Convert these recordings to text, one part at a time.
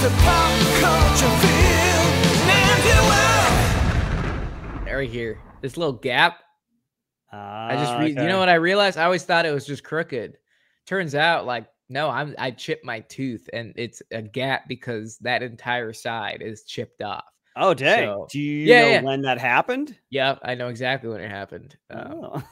It's the pop culture field. Right here, this little gap. I just Ah, read. You know what I realized? I always thought it was just crooked. Turns out, like, no, I'm I chipped my tooth, and it's a gap because that entire side is chipped off. Oh, dang. So- Do you Yeah, know yeah. when that happened? Yeah, I know exactly when it happened. Um, Oh.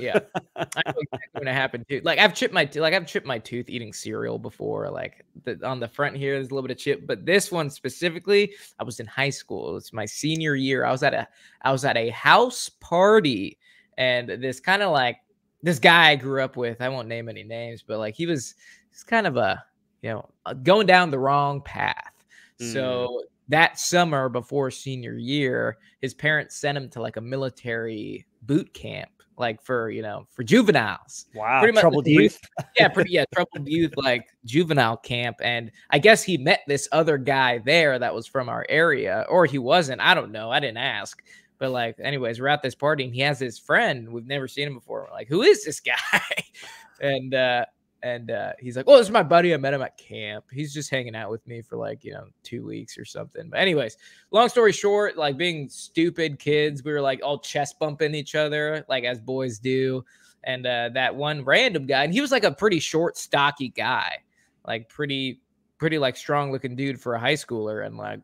yeah. I know exactly when it happened too. Like I've chipped my like I've chipped my tooth eating cereal before. Like the, on the front here, there's a little bit of chip, but this one specifically, I was in high school. It was my senior year. I was at a I was at a house party, and this kind of like this guy I grew up with. I won't name any names, but like he was he's kind of a you know going down the wrong path. Mm. So that summer before senior year, his parents sent him to like a military boot camp, like for you know for juveniles. wow. Pretty much- Troubled youth. Yeah, pretty yeah, troubled youth like juvenile camp. And I guess he met this other guy there that was from our area, or he wasn't. I don't know. I didn't ask. But like, anyways, we're at this party and he has his friend. We've never seen him before. We're like, who is this guy? and uh and uh he's like, Oh, this is my buddy. I met him at camp. He's just hanging out with me for like, you know, two weeks or something. But anyways, long story short, like being stupid kids, we were like all chest bumping each other, like as boys do. And uh that one random guy, and he was like a pretty short, stocky guy, like pretty, pretty like strong looking dude for a high schooler. And like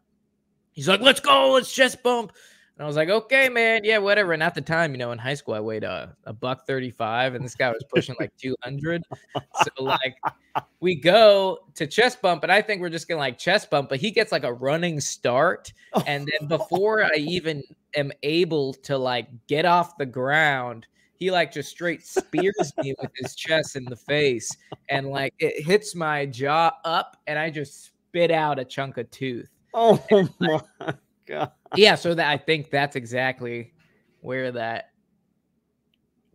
he's like, Let's go, let's chest bump. And I was like, okay, man, yeah, whatever. And at the time, you know, in high school, I weighed a, a buck 35, and this guy was pushing like 200. So, like, we go to chest bump, and I think we're just gonna like chest bump, but he gets like a running start. And then before I even am able to like get off the ground, he like just straight spears me with his chest in the face, and like it hits my jaw up, and I just spit out a chunk of tooth Oh my god. yeah, so that I think that's exactly where that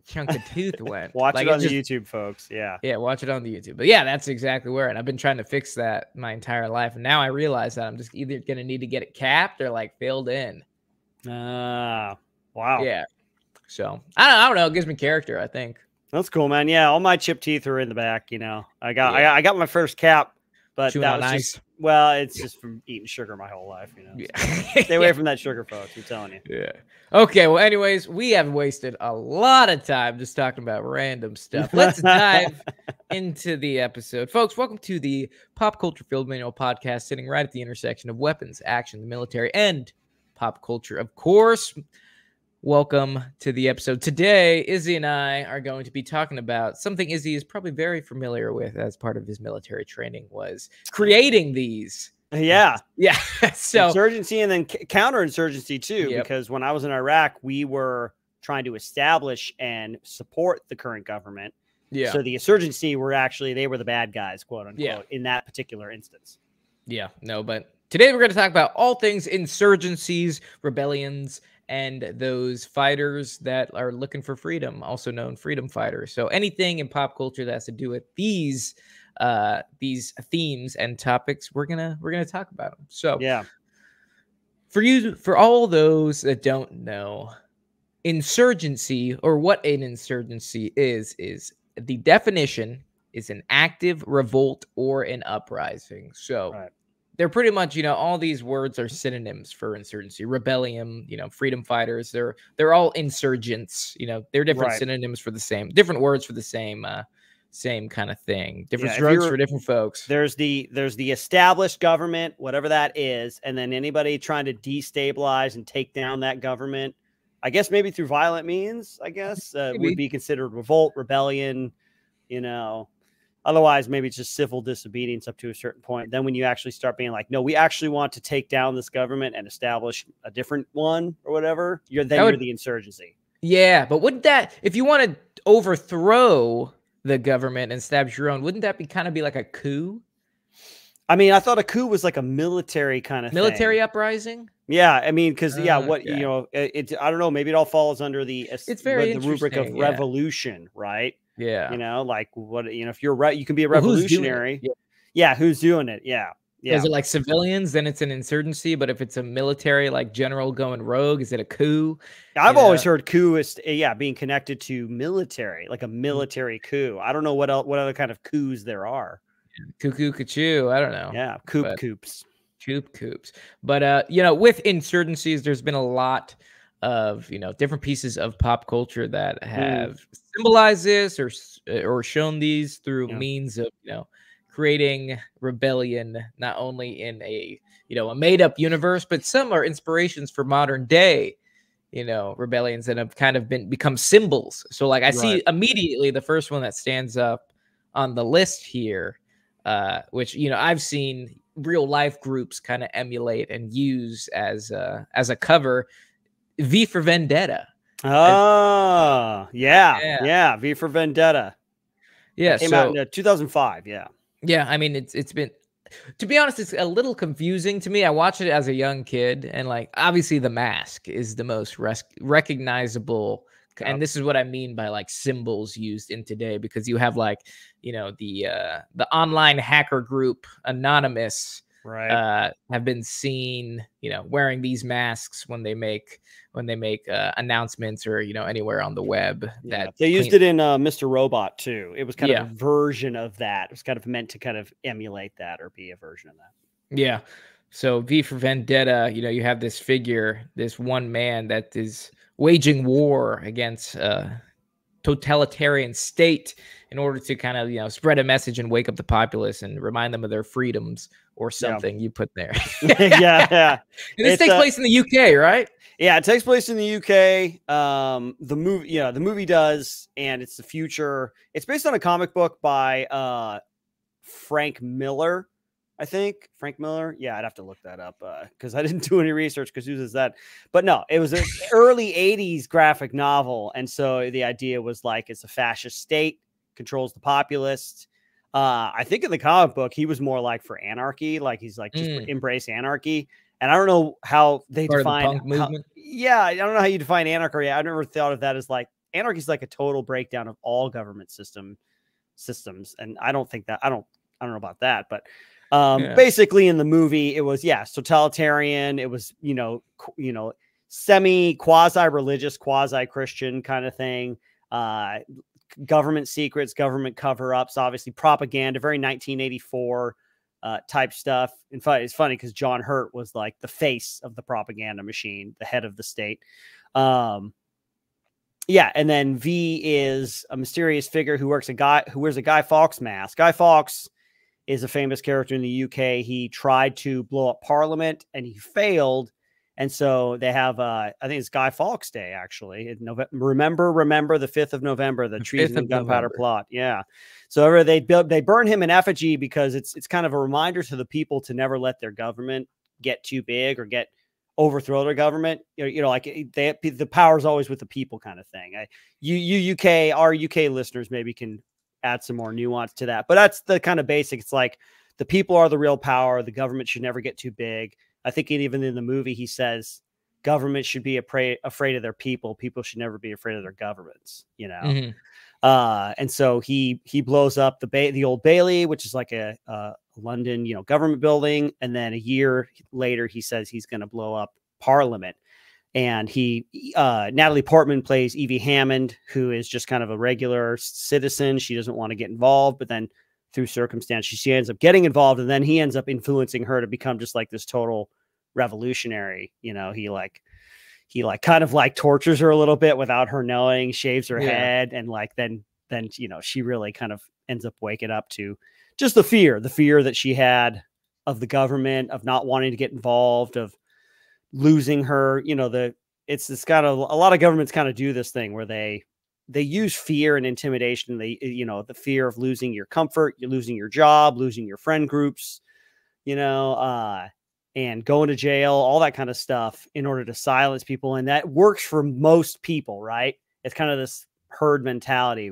chunk of tooth went. Watch Like, it on just- the YouTube, folks. Yeah. Yeah, watch it on the YouTube. But yeah, that's exactly where. And I've been trying to fix that my entire life, and now I realize that I'm just either gonna need to get it capped or like filled in. Ah, wow. Yeah. So I don't, I don't know. It gives me character. I think. That's cool, man. Yeah, all my chip teeth are in the back. You know, I got I, Yeah. got- I got my first cap, but Chewing that was ice. just well, it's just from eating sugar my whole life. You know, Yeah. stay away from that sugar, folks. I'm telling you. Yeah. Okay. Well, anyways, we have wasted a lot of time just talking about random stuff. Let's dive into the episode. Folks, welcome to the Pop Culture Field Manual podcast, sitting right at the intersection of weapons, action, the military, and pop culture. Of course, welcome to the episode. Today, Izzy and I are going to be talking about something Izzy is probably very familiar with as part of his military training was creating these. Yeah, Yeah. so insurgency and then counterinsurgency too. Yep. Because when I was in Iraq, we were trying to establish and support the current government. yeah. So the insurgency were actually they were the bad guys, quote unquote, Yeah. in that particular instance. Yeah, no, but today we're going to talk about all things insurgencies, rebellions, and those fighters that are looking for freedom, also known freedom fighters. So anything in pop culture that has to do with these uh these themes and topics, we're going to we're going to talk about them. So Yeah. for you for all those that don't know insurgency or what an insurgency is is the definition is an active revolt or an uprising so Right. They're pretty much you know all these words are synonyms for insurgency rebellion you know freedom fighters they're they're all insurgents you know they're different Right. synonyms for the same different words for the same uh same kind of thing different Yeah, strokes for different folks There's the there's the established government, whatever that is, and then anybody trying to destabilize and take down that government, I guess maybe through violent means, I guess, uh, would be considered revolt, rebellion, you know. Otherwise, maybe it's just civil disobedience up to a certain point. Then when you actually start being like, no, we actually want to take down this government and establish a different one or whatever, you're then That you're the insurgency. Yeah, but wouldn't that if you want to overthrow the government and establish your own, wouldn't that be kind of be like a coup? I mean, I thought a coup was like a military kind of Military thing. uprising? Yeah, I mean, because yeah, what you know, it, it I don't know, maybe it all falls under the It's very the rubric of yeah. revolution, right? Yeah. You know, like what you know, if you're right, you can be a Well, who's revolutionary. Yeah. Yeah, who's doing it? Yeah, yeah. Is it like civilians? Then it's an insurgency. But if it's a military, like general going rogue, is it a coup? I've you always know? heard coup is eh, yeah being connected to military, like a Mm. military coup. I don't know what else, what other kind of coups there are. Cuckoo Cuckoo. I don't know. Yeah, coop but- coops. Coop Coops. But uh, you know, with insurgencies, there's been a lot of you know different pieces of pop culture that Mm. Have symbolized this or uh, or shown these through Yeah. means of you know creating rebellion not only in a you know a made up universe but some are inspirations for modern day you know rebellions that have kind of been become symbols. So like i see immediately the first one that stands up on the list here uh which you know i've seen real life groups kind of emulate and use as uh as a cover v for vendetta Oh, yeah, Yeah. yeah. V for Vendetta. yeah Came so out in uh, 2005. Yeah. Yeah, I mean it's it's been to be honest, it's a little confusing to me. I watched it as a young kid, and like obviously the mask is the most res- recognizable. Yep. And this is what I mean by like symbols used in today, because you have like you know the uh, the online hacker group Anonymous Right. uh, have been seen you know wearing these masks when they make when they make uh, announcements or you know anywhere on the web Yeah, that they used it in uh, Mr. Robot too. It was kind Yeah. of a version of that. It was kind of meant to kind of emulate that or be a version of that. Yeah. So V for Vendetta, you know, you have this figure, this one man that is waging war against a totalitarian state in order to kind of, you know, spread a message and wake up the populace and remind them of their freedoms or something you put there. yeah, yeah. this It's, takes uh, place in the UK, right? Yeah, it takes place in the UK. Um, the movie, yeah, the movie does, and it's the future. It's based on a comic book by uh, Frank Miller, I think. Frank Miller. Yeah, I'd have to look that up because I didn't do any research because who does that? But no, it was an early '80s graphic novel, and so the idea was like it's a fascist state controls the populace. Uh, I think in the comic book he was more like for anarchy, like he's like just Mm. embrace anarchy. And I don't know how they Part the define punk how- yeah, I don't know how you define anarchy. I've never thought of that as like anarchy is like a total breakdown of all government system systems, and I don't think that I don't I don't know about that, but um, Yeah. basically in the movie it was yes totalitarian. It was you know you know semi quasi religious, quasi Christian kind of thing. Uh, government secrets, government cover ups, obviously propaganda, very 1984 uh, type stuff. In fact, it's funny because John Hurt was like the face of the propaganda machine, the head of the state. Um, yeah, and then V is a mysterious figure who works a guy who wears a Guy Fawkes mask. Guy Fawkes is a famous character in the UK. He tried to blow up Parliament and he failed. And so they have, uh, I think it's Guy Fawkes Day actually. In November, remember, remember the fifth of November, the, The treason and gunpowder plot. Yeah. So they build, they burn him in effigy because it's it's kind of a reminder to the people to never let their government get too big or get overthrow their government. You know, you know like they the power is always with the people, kind of thing. I, you you UK our UK listeners maybe can add some more nuance to that, but that's the kind of basic. It's like the people are the real power. The government should never get too big. I think even in the movie he says government should be afraid afraid of their people. People should never be afraid of their governments. You know. Mhm. Uh, and so he he blows up the ba- the old Bailey, which is like a, a London, you know, government building, and then a year later he says he's going to blow up Parliament. And he uh, Natalie Portman plays Evey Hammond, who is just kind of a regular citizen. She doesn't want to get involved, but then through circumstance, she, she ends up getting involved, and then he ends up influencing her to become just like this total revolutionary. You know, he like he like kind of like tortures her a little bit without her knowing, shaves her Yeah. head, and like then then you know she really kind of ends up waking up to just the fear, the fear that she had of the government, of not wanting to get involved, of losing her. You know, the it's this kind of a lot of governments kind of do this thing where they they use fear and intimidation. They you know the fear of losing your comfort, you're losing your job, losing your friend groups. You know, uh, and going to jail, all that kind of stuff in order to silence people. And that works for most people, right? It's kind of this herd mentality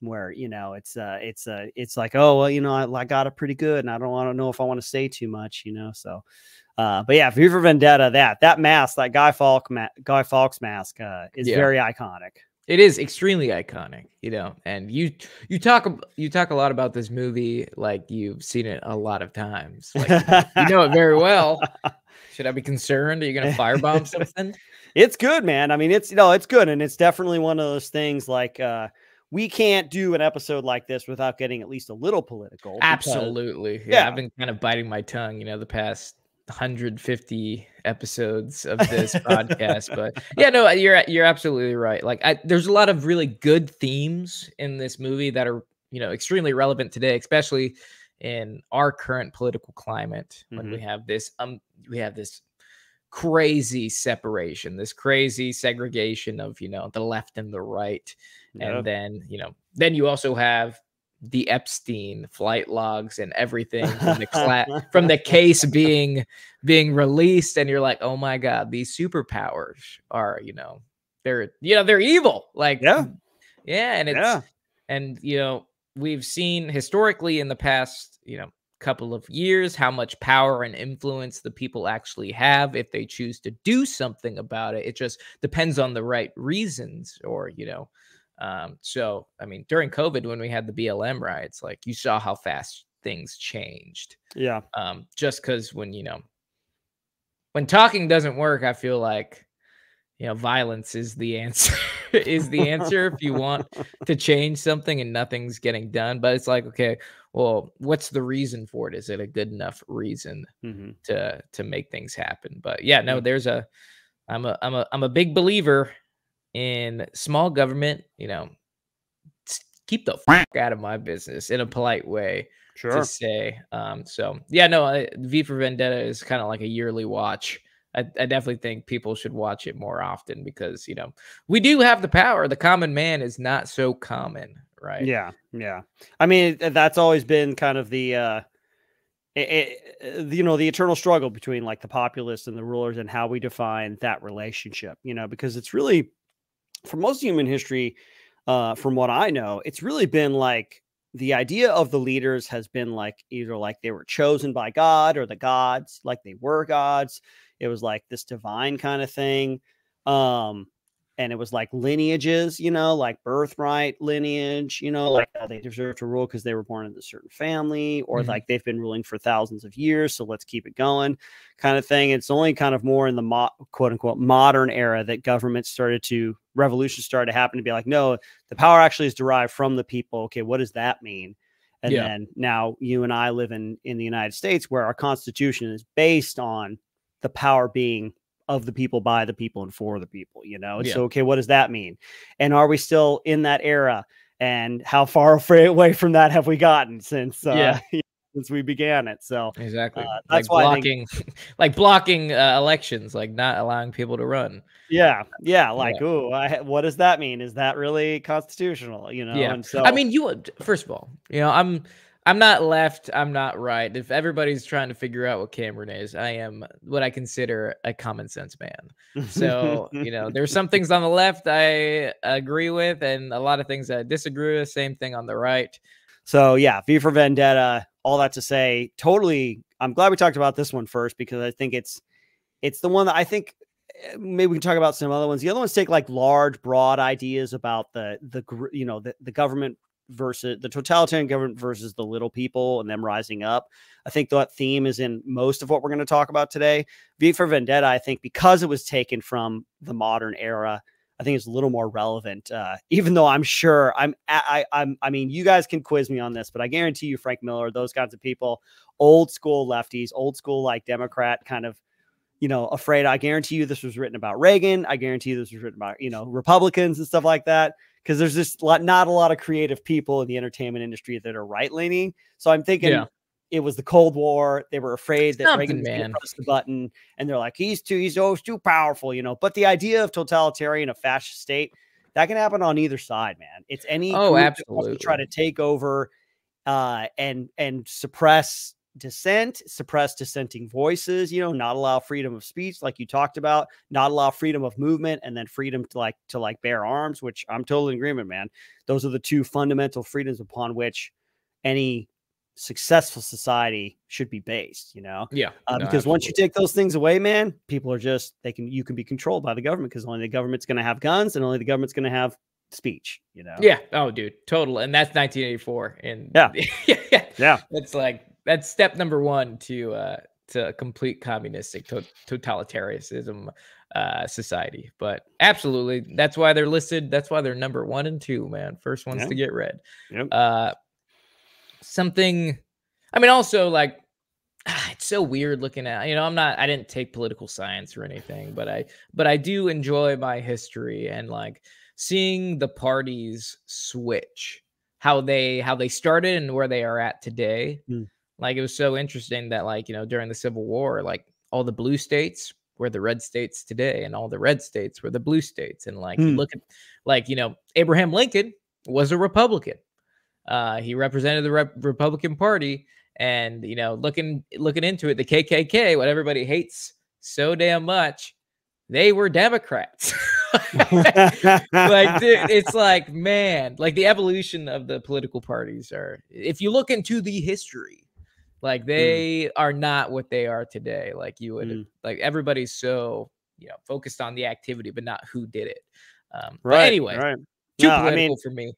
where, you know, it's uh it's uh it's like, oh well, you know, I, I got it pretty good and I don't want to know if I want to say too much, you know. So uh but yeah, V for Vendetta, that that mask, that Guy Falk ma- Guy Fawkes mask uh is Yeah. very iconic. It is extremely iconic, you know, and you you talk you talk a lot about this movie like you've seen it a lot of times. Like you know it very well. Should I be concerned? Are you gonna firebomb something? it's good, man. I mean, it's you know, it's good, and it's definitely one of those things like uh we can't do an episode like this without getting at least a little political. because- Absolutely. Yeah, Yeah. I've been kind of biting my tongue, you know, the past 150 episodes of this podcast. But yeah, no, you're you're absolutely right. Like I, there's a lot of really good themes in this movie that are, you know, extremely relevant today, especially in our current political climate when we have this um we have this crazy separation, this crazy segregation of, you know, the left and the right Yeah. and then you know then you also have the epstein flight logs and everything from the cla- from the case being being released and you're like oh my god these superpowers are you know they're you know they're evil like Yeah. Mm, yeah and it's yeah. and you know we've seen historically in the past you know couple of years how much power and influence the people actually have if they choose to do something about it it just depends on the right reasons or you know um so i mean during covid when we had the blm riots like you saw how fast things changed. Yeah. um just because when you know when talking doesn't work i feel like you know violence is the answer is the answer if you want to change something and nothing's getting done but it's like okay well what's the reason for it? Is it a good enough reason hmm to to make things happen? But yeah no there's a i'm a i'm a i'm a big believer in small government you know keep the fuck out of my business in a polite way Sure. to say. Um, so yeah, no, I, V for Vendetta is kind of like a yearly watch. I, I definitely think people should watch it more often because you know we do have the power. The common man is not so common, right? Yeah, yeah. I mean, that's always been kind of the, uh, it, it, you know, the eternal struggle between like the populists and the rulers and how we define that relationship. You know, because it's really, for most human history, uh, from what I know, it's really been like the idea of the leaders has been like either like they were chosen by God or the gods, like they were gods. It was like this divine kind of thing. Um, and it was like lineages, you know, like birthright lineage, you know, like they deserve to rule because they were born into a certain family, or Mhm. like they've been ruling for thousands of years, so let's keep it going, kind of thing. It's only kind of more in the mo- quote unquote modern era that government started to revolution started to happen to be like, no, the power actually is derived from the people. Okay, what does that mean? And Yeah. then now you and I live in in the United States where our constitution is based on the power being of the people by the people and for the people you know Yeah. so okay what does that mean and are we still in that era and how far away from that have we gotten since uh Yeah. since we began it so exactly. Uh, like that's why I blocking, like blocking uh, elections, like not allowing people to run. yeah yeah like oh I, what does that mean is that really constitutional you know Yeah. and so I mean, you first of all, you know, I'm I'm not left, I'm not right. If everybody's trying to figure out what Cameron is, I am what I consider a common sense man. So, you know, there's some things on the left I agree with and a lot of things I disagree with. Same thing on the right. So yeah, V for Vendetta. All that to say, totally. I'm glad we talked about this one first because I think it's it's the one that I think eh, maybe we can talk about some other ones. The other ones take like large, broad ideas about the the you know the, the government versus the totalitarian government versus the little people and them rising up. I think that theme is in most of what we're going to talk about today. V for Vendetta, I think, because it was taken from the modern era, I think it's a little more relevant. Uh, even though I'm sure I'm, I, I'm, I mean, you guys can quiz me on this, but I guarantee you, Frank Miller, those kinds of people, old school lefties, old school like Democrat kind of, you know, afraid. I guarantee you, this was written about Reagan. I guarantee you, this was written about you know Republicans and stuff like that. Because there's just lot, not a lot of creative people in the entertainment industry that are right leaning. So I'm thinking Yeah. it was the Cold War. They were afraid that Something, Reagan man. press the button, and they're like, he's too, he's oh, too powerful, you know. But the idea of totalitarian, a fascist state, that can happen on either side, man. It's any Oh, wants to try to take over uh, and and suppress dissent, suppress dissenting voices. You know, not allow freedom of speech, like you talked about, not allow freedom of movement, and then freedom to like to like bear arms. Which I'm totally in agreement, man. Those are the two fundamental freedoms upon which any successful society should be based. You know, Yeah. uh, no, because once you take those things away, man, people are just they can you can be controlled by the government because only the government's going to have guns and only the government's going to have speech. You know, Yeah. Oh, dude, total. And that's 1984. And Yeah. yeah, yeah, That's like that's step number one to uh to complete communistic to- totalitarianism uh, society. But absolutely, that's why they're listed. That's why they're number one and two, man. First ones Yeah. to get read. Yep. Uh, something. I mean, also like it's so weird looking at. You know, I'm not. I didn't take political science or anything, but I but I do enjoy my history and like seeing the parties switch how they how they started and where they are at today Mm. Like it was so interesting that like you know during the civil war like all the blue states were the red states today and all the red states were the blue states. And like you Hmm. look at like you know abraham lincoln was a republican. Uh he represented the Rep- republican party. And you know looking looking into it the kkk what everybody hates so damn much they were democrats. Like dude, it's like man like the evolution of the political parties are if you look into the history like they are not what they are today like you would Mm. like everybody's so you know focused on the activity but not who did it um but right. anyway right. too No, I mean, for me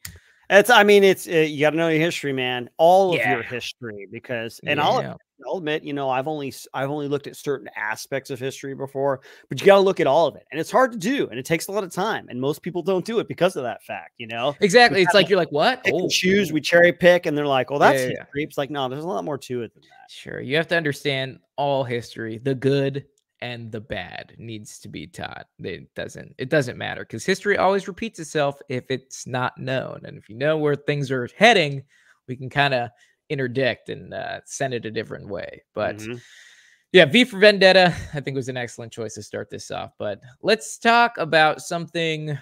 it's. I mean, it's. Uh, you got to know your history, man. All of Yeah. your history, because, and I'll, I'll admit, you know, I've only, I've only looked at certain aspects of history before, but you got to look at all of it, and it's hard to do, and it takes a lot of time, and most people don't do it because of that fact. You know, exactly it's like you're like what Oh, choose. ooh. We cherry pick, and they're like, "Well, that's Yeah, yeah, history." It's like, no, there's a lot more to it than that. Sure. You have to understand all history, the good and the bad needs to be taught. It doesn't it doesn't matter because history always repeats itself if it's not known. And if you know where things are heading, we can kind of interdict and uh, send it a different way. But Mhm. yeah, V for Vendetta, I think was an excellent choice to start this off. But let's talk about something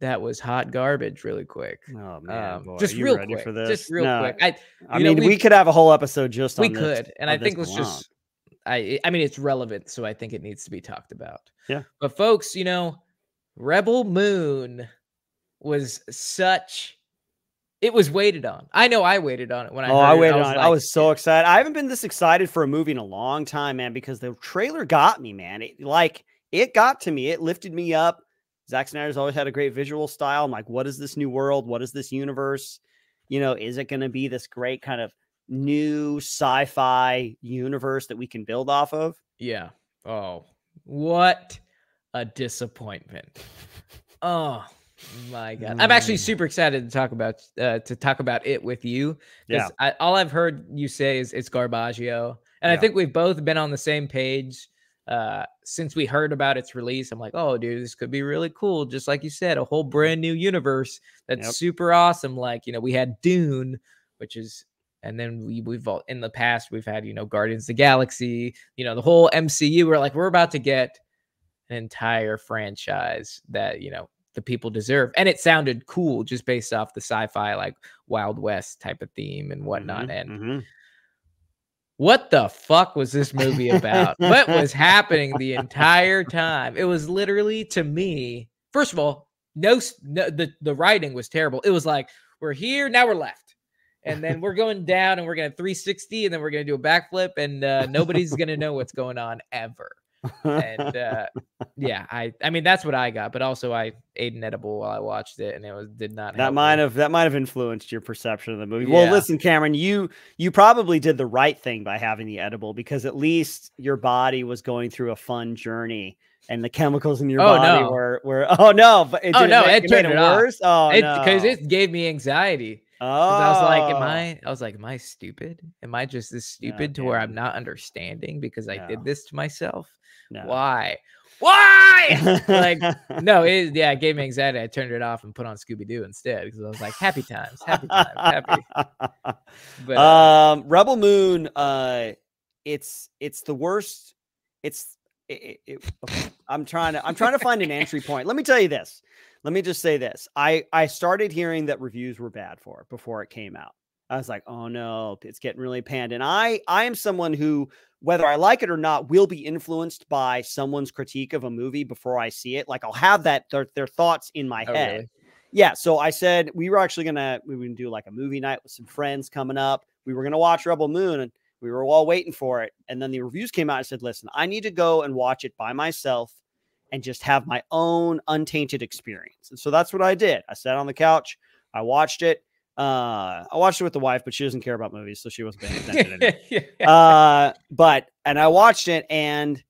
that was hot garbage really quick. oh man, Um, boy, just real ready quick. for this? Just real No, quick. I I you know, mean, we- we could have a whole episode just we on this. could and i think let's just i i mean it's relevant so i think it needs to be talked about Yeah. but folks you know rebel moon was such it was waited on i know i waited on it when i Oh, I heard it. waited on it. I was so excited. I haven't been this excited for a movie in a long time, man, because the trailer got me, man. It like it got to me. It lifted me up. Zack Snyder's always had a great visual style. I'm like, what is this new world? What is this universe? You know, is it going to be this great kind of new sci-fi universe that we can build off of? yeah oh what a disappointment oh my god i'm actually Mm. super excited to talk about uh to talk about it with you Yeah. because I all I've heard you say is it's Garbaggio, and I think we've both been on the same page uh, since we heard about its release. I'm like, oh, dude, this could be really cool. Just like you said, a whole brand new universe that's Yep. super awesome. Like you know, we had Dune, which is, and then we we've all in the past we've had you know Guardians of the Galaxy, you know, the whole MCU. We're like, we're about to get an entire franchise that you know the people deserve and it sounded cool just based off the sci-fi like wild west type of theme and whatnot Mhm, and mhm. what the fuck was this movie about what was happening the entire time it was literally to me first of all no, no the, the writing was terrible it was like we're here now we're left and then we're going down and we're gonna 360 and then we're gonna do a backflip and uh, nobody's gonna know what's going on ever and uh yeah i i mean that's what i got but also i ate an edible while i watched it and it was did not that might me. have that might have influenced your perception of the movie. Well, listen, Cameron, you you probably did the right thing by having the edible because at least your body was going through a fun journey and the chemicals in your Oh, body no. were were oh no, but it Oh, no, it made turned it off. worse. Oh it no, because it gave me anxiety oh. I was like, am I? I was like, am I stupid? Am I just this No, stupid to where I'm not understanding because I No. did this to myself? No. Why? Why? like, no, it yeah, it gave me anxiety. I turned it off and put on Scooby Doo instead because I was like, happy times, happy times, happy. But uh, um rebel moon uh it's it's the worst it's it, it, it- i'm trying to i'm trying to find an entry point let me tell you this let me just say this i i started hearing that reviews were bad for it before it came out. I was like oh no it's getting really panned. And i i am someone who whether i like it or not will be influenced by someone's critique of a movie before i see it. Like i'll have that their, their thoughts in my oh, head. really? yeah so i said we were actually gonna we were gonna do like a movie night with some friends coming up. We were gonna watch rebel moon and we were all waiting for it. And then the reviews came out and said listen i need to go and watch it by myself and just have my own untainted experience and so that's what i did i sat on the couch i watched it uh i watched it with the wife but she doesn't care about movies so she wasn't paying attention. Yeah. uh but and I watched it and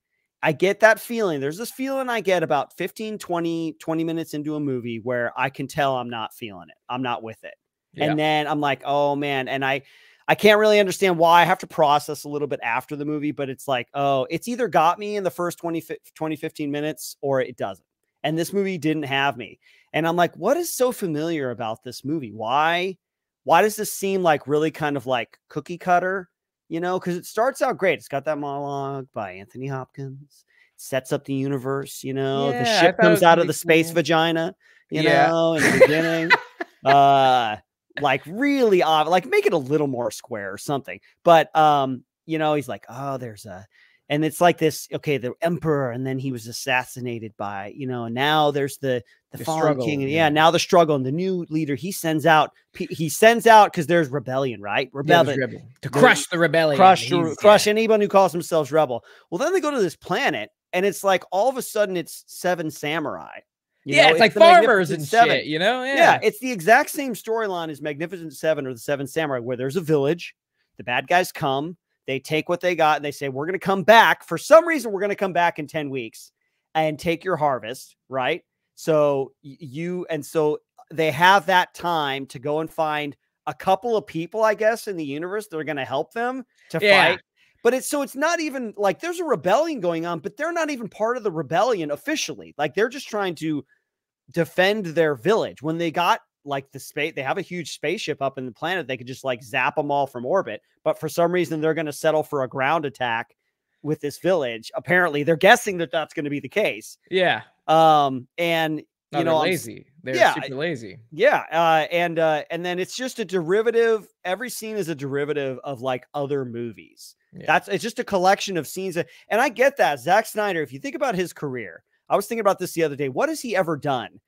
I get that feeling. There's this feeling I get about 15, 20, 20 minutes into a movie where I can tell I'm not feeling it. I'm not with it. Yeah. And then I'm like, oh man. And I I can't really understand why. I have to process a little bit after the movie, but it's like, oh, it's either got me in the first 20, fi- 20 15 minutes or it doesn't. And this movie didn't have me. And I'm like, what is so familiar about this movie? Why? Why does this seem like really kind of like cookie cutter? You know, because it starts out great. It's got that monologue by Anthony Hopkins, sets up the universe. You know, Yeah, the ship comes out of the space vagina. You Yeah. know, in the beginning. uh like really odd like make it a little more square or something but um you know he's like oh there's a and it's like this okay the emperor and then he was assassinated by you know now there's the the, The fallen struggle, king and yeah. yeah now the struggle and the new leader he sends out he sends out because there's rebellion right Yeah, rebellion there's to crush the rebellion. crush the- crush anyone who calls themselves rebel well then they go to this planet and it's like all of a sudden it's seven samurai you Yeah, know, it's like farmers and Seven. shit, you know? Yeah. Yeah. it's the exact same storyline as Magnificent Seven or the Seven Samurai, where there's a village, the bad guys come, they take what they got, and they say, We're going to come back. For some reason, we're going to come back in 10 weeks and take your harvest, right? So you, and so they have that time to go and find a couple of people, I guess, in the universe that are going to help them to Yeah. fight. But it's so it's not even like there's a rebellion going on, but they're not even part of the rebellion officially. Like they're just trying to defend their village. When they got like the space, they have a huge spaceship up in the planet. They could just like zap them all from orbit. But for some reason, they're going to settle for a ground attack with this village. Apparently, they're guessing that that's going to be the case. yeah. Um, and No, you know, lazy. They're yeah, super lazy. yeah, uh, and uh, and then it's just a derivative. Every scene is a derivative of like other movies. Yeah. That's it's just a collection of scenes. that- and I get that Zack Snyder. If you think about his career, I was thinking about this the other day. What has he ever done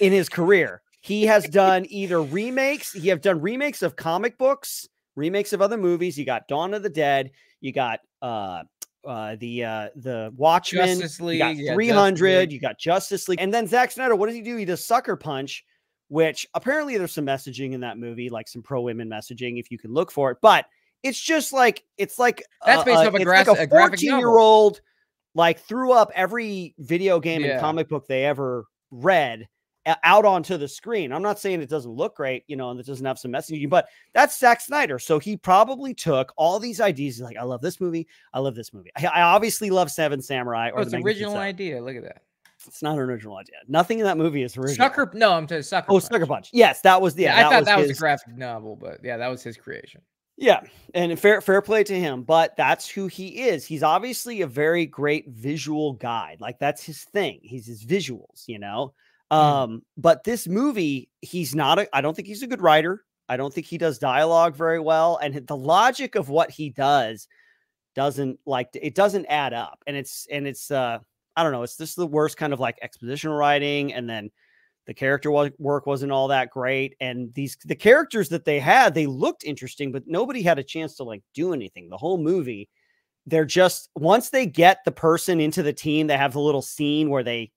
in his career? He has done either remakes. He have done remakes of comic books, remakes of other movies. You got Dawn of the Dead. You got uh uh the uh the Watchmen. Justice You got yeah, Justice 300. League. You got Justice League. And then Zack Snyder, what does he do? He does Sucker Punch, which apparently there's some messaging in that movie, like some pro women messaging, if you can look for it. But it's just like, it's like, That's based off a it's gra- like a graphic novel. year old, like threw up every video game Yeah. and comic book they ever read out onto the screen. I'm not saying it doesn't look great, you know, and it doesn't have some messaging, but that's Zack Snyder. So he probably took all these ideas. He's like, I love this movie. I love this movie. I, I obviously love Seven Samurai oh, or Oh, it's the an original idea. Look at that. It's not an original idea. Nothing in that movie is original. Sucker. No, I'm telling Sucker. Oh, Punch. Sucker Punch. Yes, that was the. Yeah, Yeah, I thought that was his- a graphic novel, but yeah, that was his creation. Yeah, and fair fair play to him, but that's who he is. He's obviously a very great visual guide. Like that's his thing. He's his visuals, you know. Mhm. Um, but this movie, he's not a I don't think he's a good writer. I don't think he does dialogue very well and the logic of what he does doesn't like it doesn't add up. And it's and it's uh I don't know, it's just the worst kind of like expositional writing and then the character work wasn't all that great and these the characters that they had they looked interesting but nobody had a chance to like do anything the whole movie they're just once they get the person into the team they have the little scene where they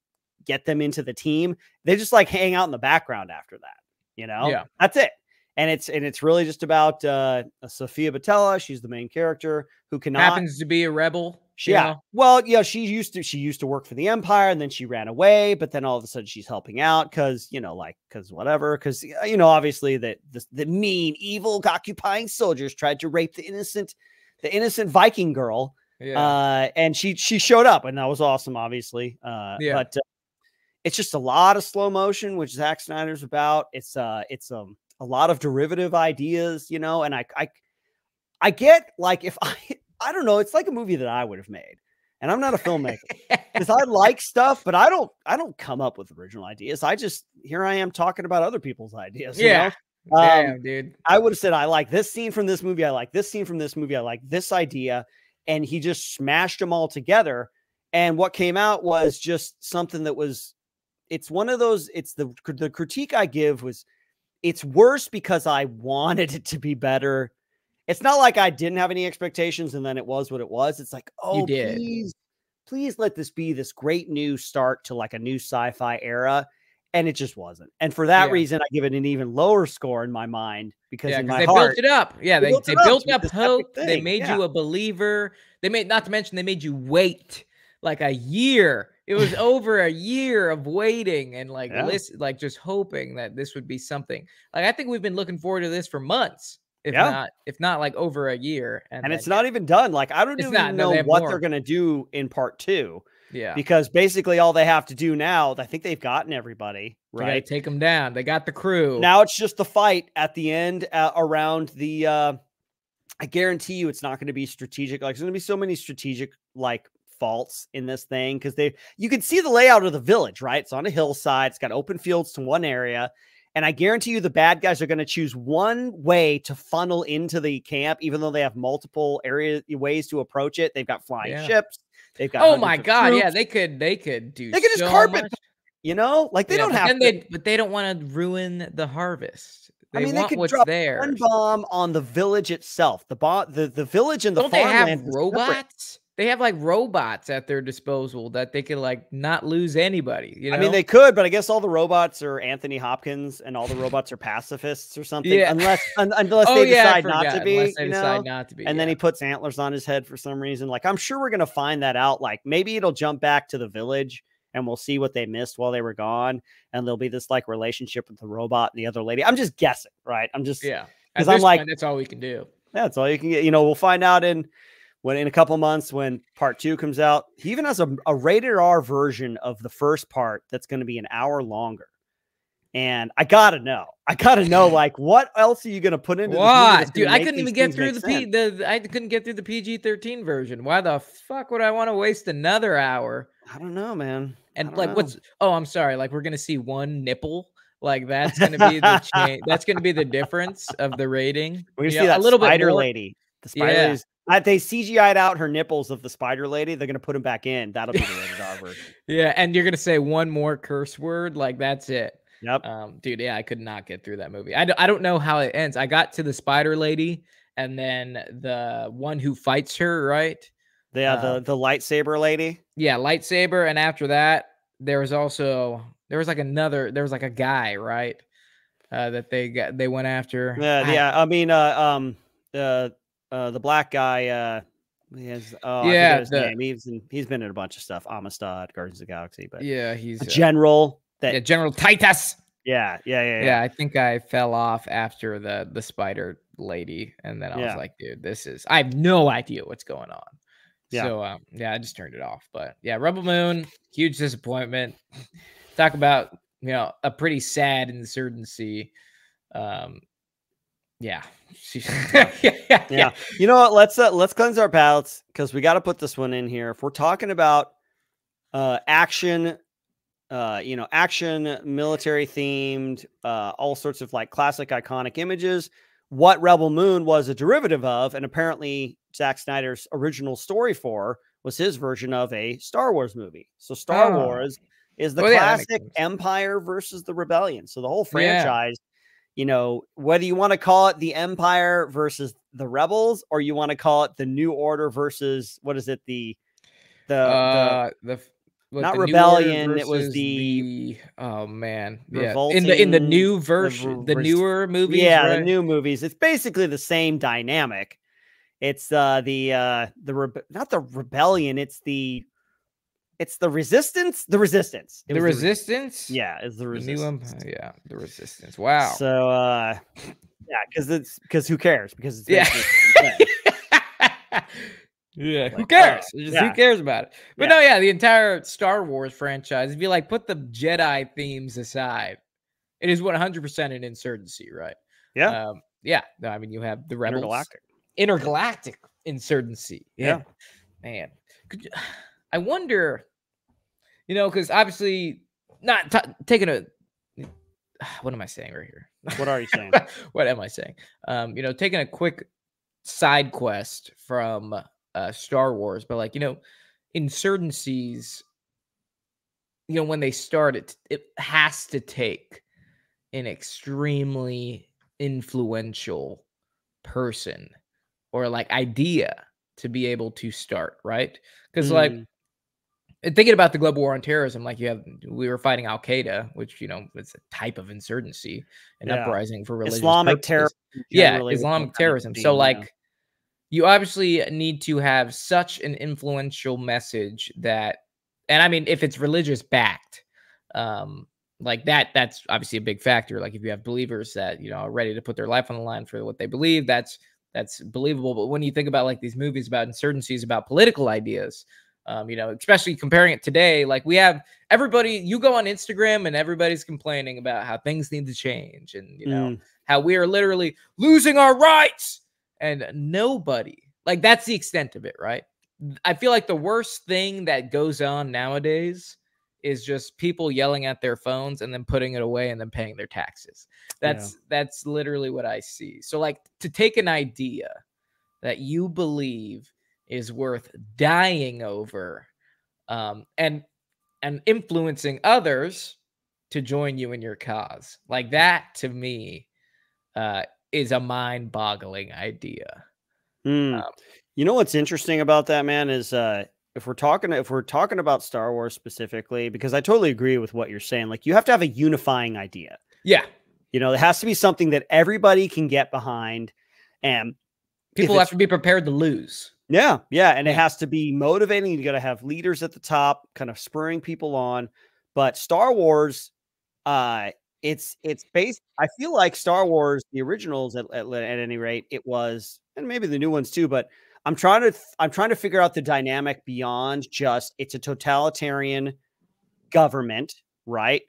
get them into the team they just like hang out in the background after that you know Yeah. that's it and it's and it's really just about uh Sofia Boutella she's the main character who cannot Happens to be a rebel. She- you yeah. know? Well, yeah, she used to she used to work for the Empire and then she ran away, but then all of a sudden she's helping out because you know, like because whatever, because you know, obviously that the, the mean, evil occupying soldiers tried to rape the innocent, the innocent Viking girl. Yeah. Uh, and she she showed up, and that was awesome, obviously. Uh, Yeah. but uh, it's just a lot of slow motion, which Zack Snyder's about. It's uh, it's um a lot of derivative ideas, you know, and I I I get like if I I don't know, it's like a movie that I would have made, and I'm not a filmmaker because I like stuff, but I don't I don't come up with original ideas. I just here I am talking about other people's ideas. you yeah. know? Um, Damn, dude. I would have said, I like this scene from this movie. I like this scene from this movie. I like this idea. And he just smashed them all together. And what came out was just something that was, it's one of those, it's the, the critique I give was, it's worse because I wanted it to be better. It's not like I didn't have any expectations and then it was what it was. It's like, oh, did. please, please let this be this great new start to like a new sci fi era. and it just wasn't. And for that Yeah. reason, I give it an even lower score in my mind because Yeah, in my they heart, built it up. Yeah, they they, built they up built up hope. They made yeah. you a believer. They made not to mention they made you wait like a year. It was over a year of waiting and like Yeah. listen, like just hoping that this would be something. Like I think we've been looking forward to this for months, if Yeah. not if not like over a year. and then, it's not even done. Like I don't It's even not. Know have what more. they're gonna do in part two yeah. because basically all they have to do now, I think they've gotten everybody right. take them down. They got the crew. Now it's just the fight at the end uh, around the. uh I guarantee you, it's not going to be strategic. Like, there's going to be so many strategic like faults in this thing because they you can see the layout of the village, right? It's on a hillside. It's got open fields to one area, and I guarantee you, the bad guys are going to choose one way to funnel into the camp, even though they have multiple area ways to approach it. They've got flying Yeah. ships. They've got oh my god, yeah, they could they could do They could just carpet much. you know, like they Yeah, don't have. to, they but they don't want to ruin the harvest. They I mean, they could drop there. one bomb on the village itself. The bomb, the, the village and the Don't they have farmland is separate. They have like robots at their disposal that they can like not lose anybody. You know? I mean, they could, but I guess all the robots are Anthony Hopkins, and all the robots are pacifists or something. Yeah. Unless un- unless oh they yeah, decide not to be, unless they you decide know? not to be. and then he puts antlers on his head for some reason. Like I'm sure we're gonna find that out. Like maybe it'll jump back to the village, and we'll see what they missed while they were gone, and there'll be this like relationship with the robot and the other lady. I'm just guessing, right? I'm just yeah. 'cause At I'm like- point, that's all we can do. That's all you can get. You know, we'll find out in when in a couple months when part two comes out. He even has a, a rated R version of the first part that's going to be an hour longer. And I gotta know. I gotta know, like, what else are you gonna put into movie Why, dude? I couldn't even get through the, P, the I couldn't get through the PG thirteen version. Why the fuck would I want to waste another hour? I don't know, man. And like, know. what's? Oh, I'm sorry. Like, we're gonna see one nipple. Like, that's gonna be the change. That's gonna be the difference of the rating. We're gonna You see know, that a little spider bit more. lady. The spider Yeah. uh, they CGI'd out her nipples of the spider lady. They're gonna put them back in. That'll be the rated R version. Yeah, and you're gonna say one more curse word. Like, that's it. Yep. Um, dude, yeah, I could not get through that movie. I, d- I don't know how it ends. I got to the spider lady and then the one who fights her, right? Yeah, uh, the the lightsaber lady. Yeah, lightsaber. And after that, there was also there was like another there was like a guy, right? Uh, that they got they went after. Yeah, I- yeah. I mean, uh, um, uh, uh, the black guy. Uh, he has. Oh, Yeah, his the- name. He's in, he's been in a bunch of stuff. Amistad, Guardians of the Galaxy, but yeah, he's a uh, general. That yeah, General Titus. yeah, yeah, yeah, Yeah. yeah. I think I fell off after the the spider lady, and then I was like, dude, this is I have no idea what's going on. Yeah. So um, yeah, I just turned it off. But yeah, Rebel Moon, huge disappointment. Talk about you know a pretty sad insurgency. Um, yeah, yeah, yeah, Yeah. You know what? Let's uh, let's cleanse our palates because we got to put this one in here. If we're talking about uh, action, uh, you know, action, military themed, uh, all sorts of like classic iconic images. What Rebel Moon was a derivative of, and apparently Zack Snyder's original story for was his version of a Star Wars movie. So Star Oh. Wars is the yeah, makes classic sense. Empire versus the Rebellion. So the whole Yeah. You know, whether you want to call it the Empire versus the Rebels, or you want to call it the New Order versus what is it? The the, uh, the, what, not the Rebellion, it was versus the- oh man, yeah, in the in the new version, the, newer the movies, yeah, right? the new movies. It's basically the same dynamic. It's uh the uh the not the rebellion. It's the it's the resistance. The resistance. The was resistance, yeah, it's the the resistance. new yeah, the resistance. Wow, So uh yeah, because it's because who cares? Because it's Yeah. basically the same thing. yeah, who cares? uh, yeah. Who cares about it? But Yeah. no, yeah, the entire Star Wars franchise. If you like, put the Jedi themes aside, it is one hundred percent an insurgency, right? yeah, um, yeah. No, I mean, you have the rebels, intergalactic. intergalactic insurgency. Yeah, Yeah. man. Could you, I wonder, you know, because obviously, not t- taking a. What am I saying right here? What are you saying? what am I saying? Um, you know, taking a quick side quest from uh Star Wars, but like, you know, insurgencies, you know, when they start it, it has to take an extremely influential person or like idea to be able to start, right? Because like Mm, and thinking about the global war on terrorism, like you have, we were fighting Al Qaeda, which you know is a type of insurgency and Yeah. uprising for religious Islamic purposes. terror. Yeah, Islamic terrorism. So like, yeah. you obviously need to have such an influential message that, and I mean, if it's religious backed, um, like that, that's obviously a big factor. Like if you have believers that you know are ready to put their life on the line for what they believe, that's that's believable. But when you think about like these movies about insurgencies, about political ideas, um, you know, especially comparing it today, like we have everybody, you go on Instagram and everybody's complaining about how things need to change and, you know, Mm. how we are literally losing our rights and nobody, like, that's the extent of it, right? I feel like the worst thing that goes on nowadays is just people yelling at their phones and then putting it away and then paying their taxes. Yeah. That's that's literally what I see. So like to take an idea that you believe is worth dying over um and and influencing others to join you in your cause. Like that to me uh is a mind-boggling idea. Mm. Um, You know what's interesting about that, man, is uh if we're talking if we're talking about Star Wars specifically, because I totally agree with what you're saying. Like you have to have a unifying idea. Yeah, You know, it has to be something that everybody can get behind. And people have to be prepared to lose. Yeah, yeah. And it has to be motivating. You got to have leaders at the top, kind of spurring people on. But Star Wars, uh, it's it's based. I feel like Star Wars, the originals at, at, at any rate, it was, and maybe the new ones too. But I'm trying to I'm trying to figure out the dynamic beyond just it's a totalitarian government, right?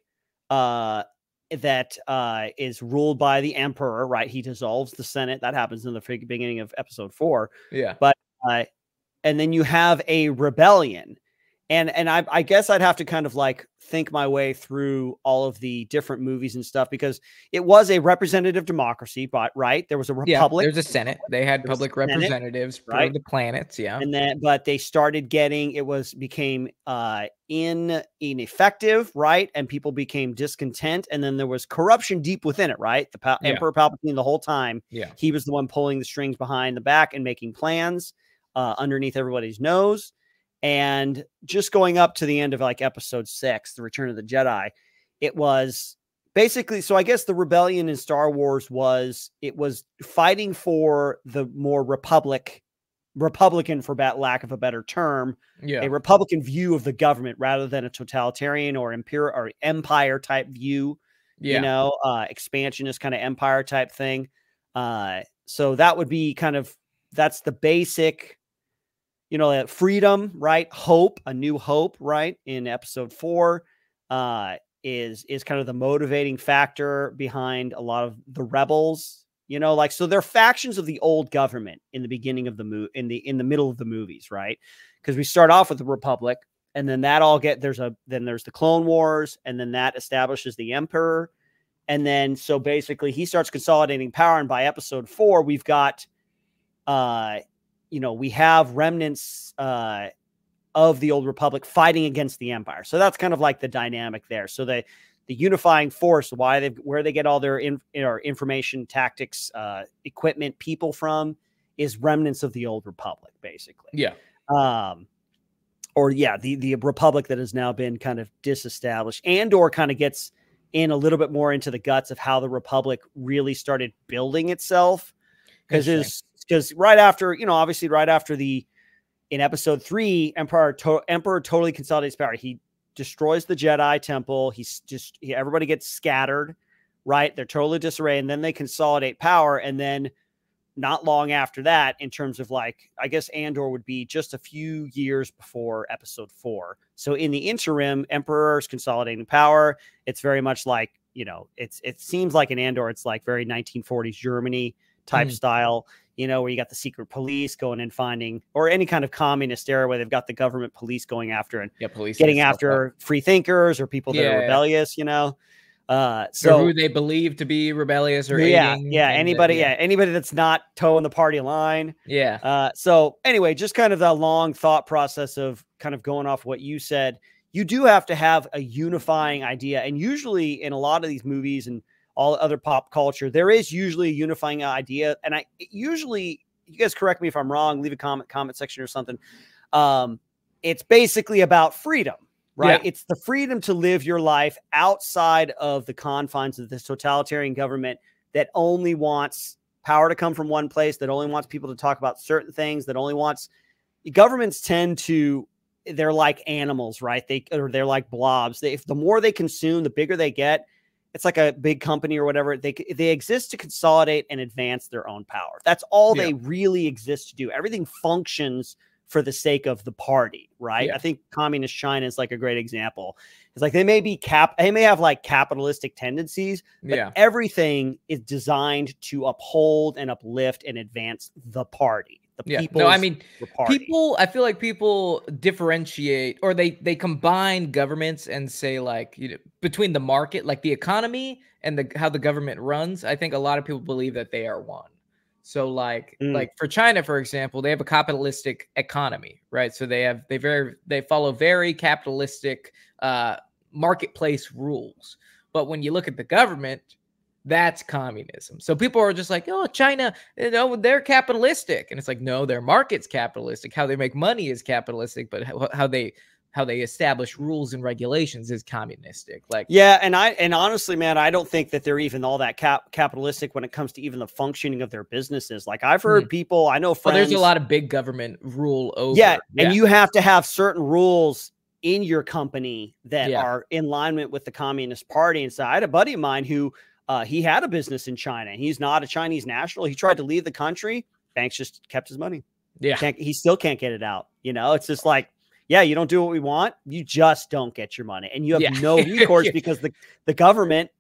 Uh, that uh, is ruled by the emperor, right? He dissolves the Senate. That happens in the beginning of episode four Yeah. Uh, and then you have a rebellion and and I, I guess i'd have to kind of like think my way through all of the different movies and stuff because it was a representative democracy but right there was a Yeah, republic there's a Senate. They had public Senate, representatives right? the planets. Yeah. and then but they started getting it was became uh in ineffective right and people became discontent and then there was corruption deep within it right the pa- Yeah. emperor palpatine the whole time Yeah. he was the one pulling the strings behind the back and making plans uh, underneath everybody's nose. And just going up to the end of like episode six, The Return of the Jedi, it was basically so I guess the rebellion in Star Wars was it was fighting for the more republic republican for bat lack of a better term Yeah. a republican view of the government rather than a totalitarian or imperial or empire type view Yeah. you know, uh, expansionist kind of empire type thing. Uh, so that would be kind of that's the basic, you know, that freedom, right? Hope, a new hope, right? In episode four, uh, is is kind of the motivating factor behind a lot of the rebels. You know, like so they're factions of the old government in the beginning of the movie, in the in the middle of the movies, right? Because we start off with the Republic, and then that all get there's a then there's the clone wars and then that establishes the emperor and then so basically he starts consolidating power and by episode four we've got uh you know we have remnants uh of the old republic fighting against the empire so that's kind of like the dynamic there so the the unifying force why they where they get all their in, or information tactics uh equipment people from is remnants of the old republic basically Yeah. um or yeah the the republic that has now been kind of disestablished and or kind of gets in a little bit more into the guts of how the republic really started building itself because Interesting. Because right after you know obviously right after the in episode three emperor to- emperor totally consolidates power. He destroys the jedi temple. He's just he, everybody gets scattered right? They're totally disarray and then they consolidate power and then not long after that in terms of like i guess andor would be just a few years before episode four. So in the interim emperor's consolidating power. It's very much like you know it's it seems like in andor. It's like very 1940s germany type Mm. style you know where you got the secret police going and finding or any kind of communist era where they've got the government police going after and Yeah. Police getting after free thinkers or people that Yeah, are yeah. rebellious you know uh so so who they believe to be rebellious or yeah yeah uh, anybody yeah anybody that's not towing the party line yeah uh, so anyway, just kind of the long thought process of kind of going off what you said. You do have to have a unifying idea, and usually in a lot of these movies and all other pop culture, there is usually a unifying idea. And I usually, you guys correct me if I'm wrong. Leave a comment comment section or something. Um, it's basically about freedom, right? Yeah. It's the freedom to live your life outside of the confines of this totalitarian government that only wants power to come from one place, that only wants people to talk about certain things, that only wants governments tend to they're like animals, right? They or they're like blobs. They, if the more they consume, the bigger they get. It's like a big company or whatever. They they exist to consolidate and advance their own power. That's all Yeah. they really exist to do. Everything functions for the sake of the party, right? Yeah. I think communist China is like a great example. It's like they may be cap, they may have like capitalistic tendencies, but yeah. everything is designed to uphold and uplift and advance the party, the Yeah. people. No, I mean, people i feel like people differentiate or they they combine governments and say like you know between the market like the economy and the how the government runs i think a lot of people believe that they are one so like Mm. like for china for example they have a capitalistic economy right so they have they very they follow very capitalistic uh marketplace rules but when you look at the government that's communism so people are just like oh china you know they're capitalistic and it's like no their market's capitalistic how they make money is capitalistic but how, how they how they establish rules and regulations is communistic like Yeah, and I and honestly, man, I don't think that they're even all that cap- capitalistic when it comes to even the functioning of their businesses. Like I've hmm. heard people, I know well, friends. there's a lot of big government rule over yeah, and you have to have certain rules in your company that Yeah. are in alignment with the Communist Party. And so I had a buddy of mine who uh, he had a business in China. He's not a Chinese national. He tried to leave the country. Banks just kept his money. yeah Can't, he still can't get it out. You know, it's just like, yeah, you don't do what we want. You just don't get your money, and you have Yeah. no recourse Yeah. because the the government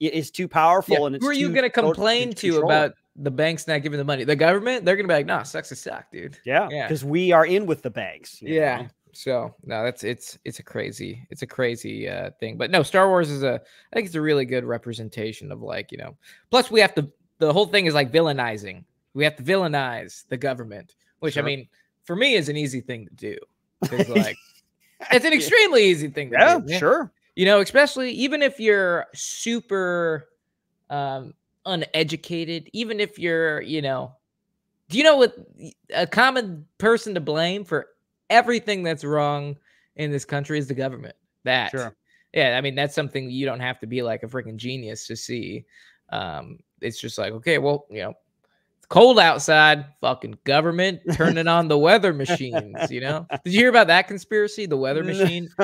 is too powerful. Yeah. And it's who are you going to complain to about the banks not giving the money the government they're going to be like nah sucks to suck dude Yeah, Yeah. because we are in with the banks. yeah know? So no that's it's it's a crazy it's a crazy uh thing but no star wars is a i think it's a really good representation of like you know plus we have to the whole thing is like villainizing. We have to villainize the government which i mean for me is an easy thing to do 'cause, like it's an extremely easy thing to Yeah, do sure. you know especially even if you're super um uneducated even if you're you know do you know what a common person to blame for everything that's wrong in this country is the government that Sure. yeah i mean that's something you don't have to be like a freaking genius to see um it's just like okay well you know it's cold outside fucking government turning on the weather machines you know did you hear about that conspiracy the weather machine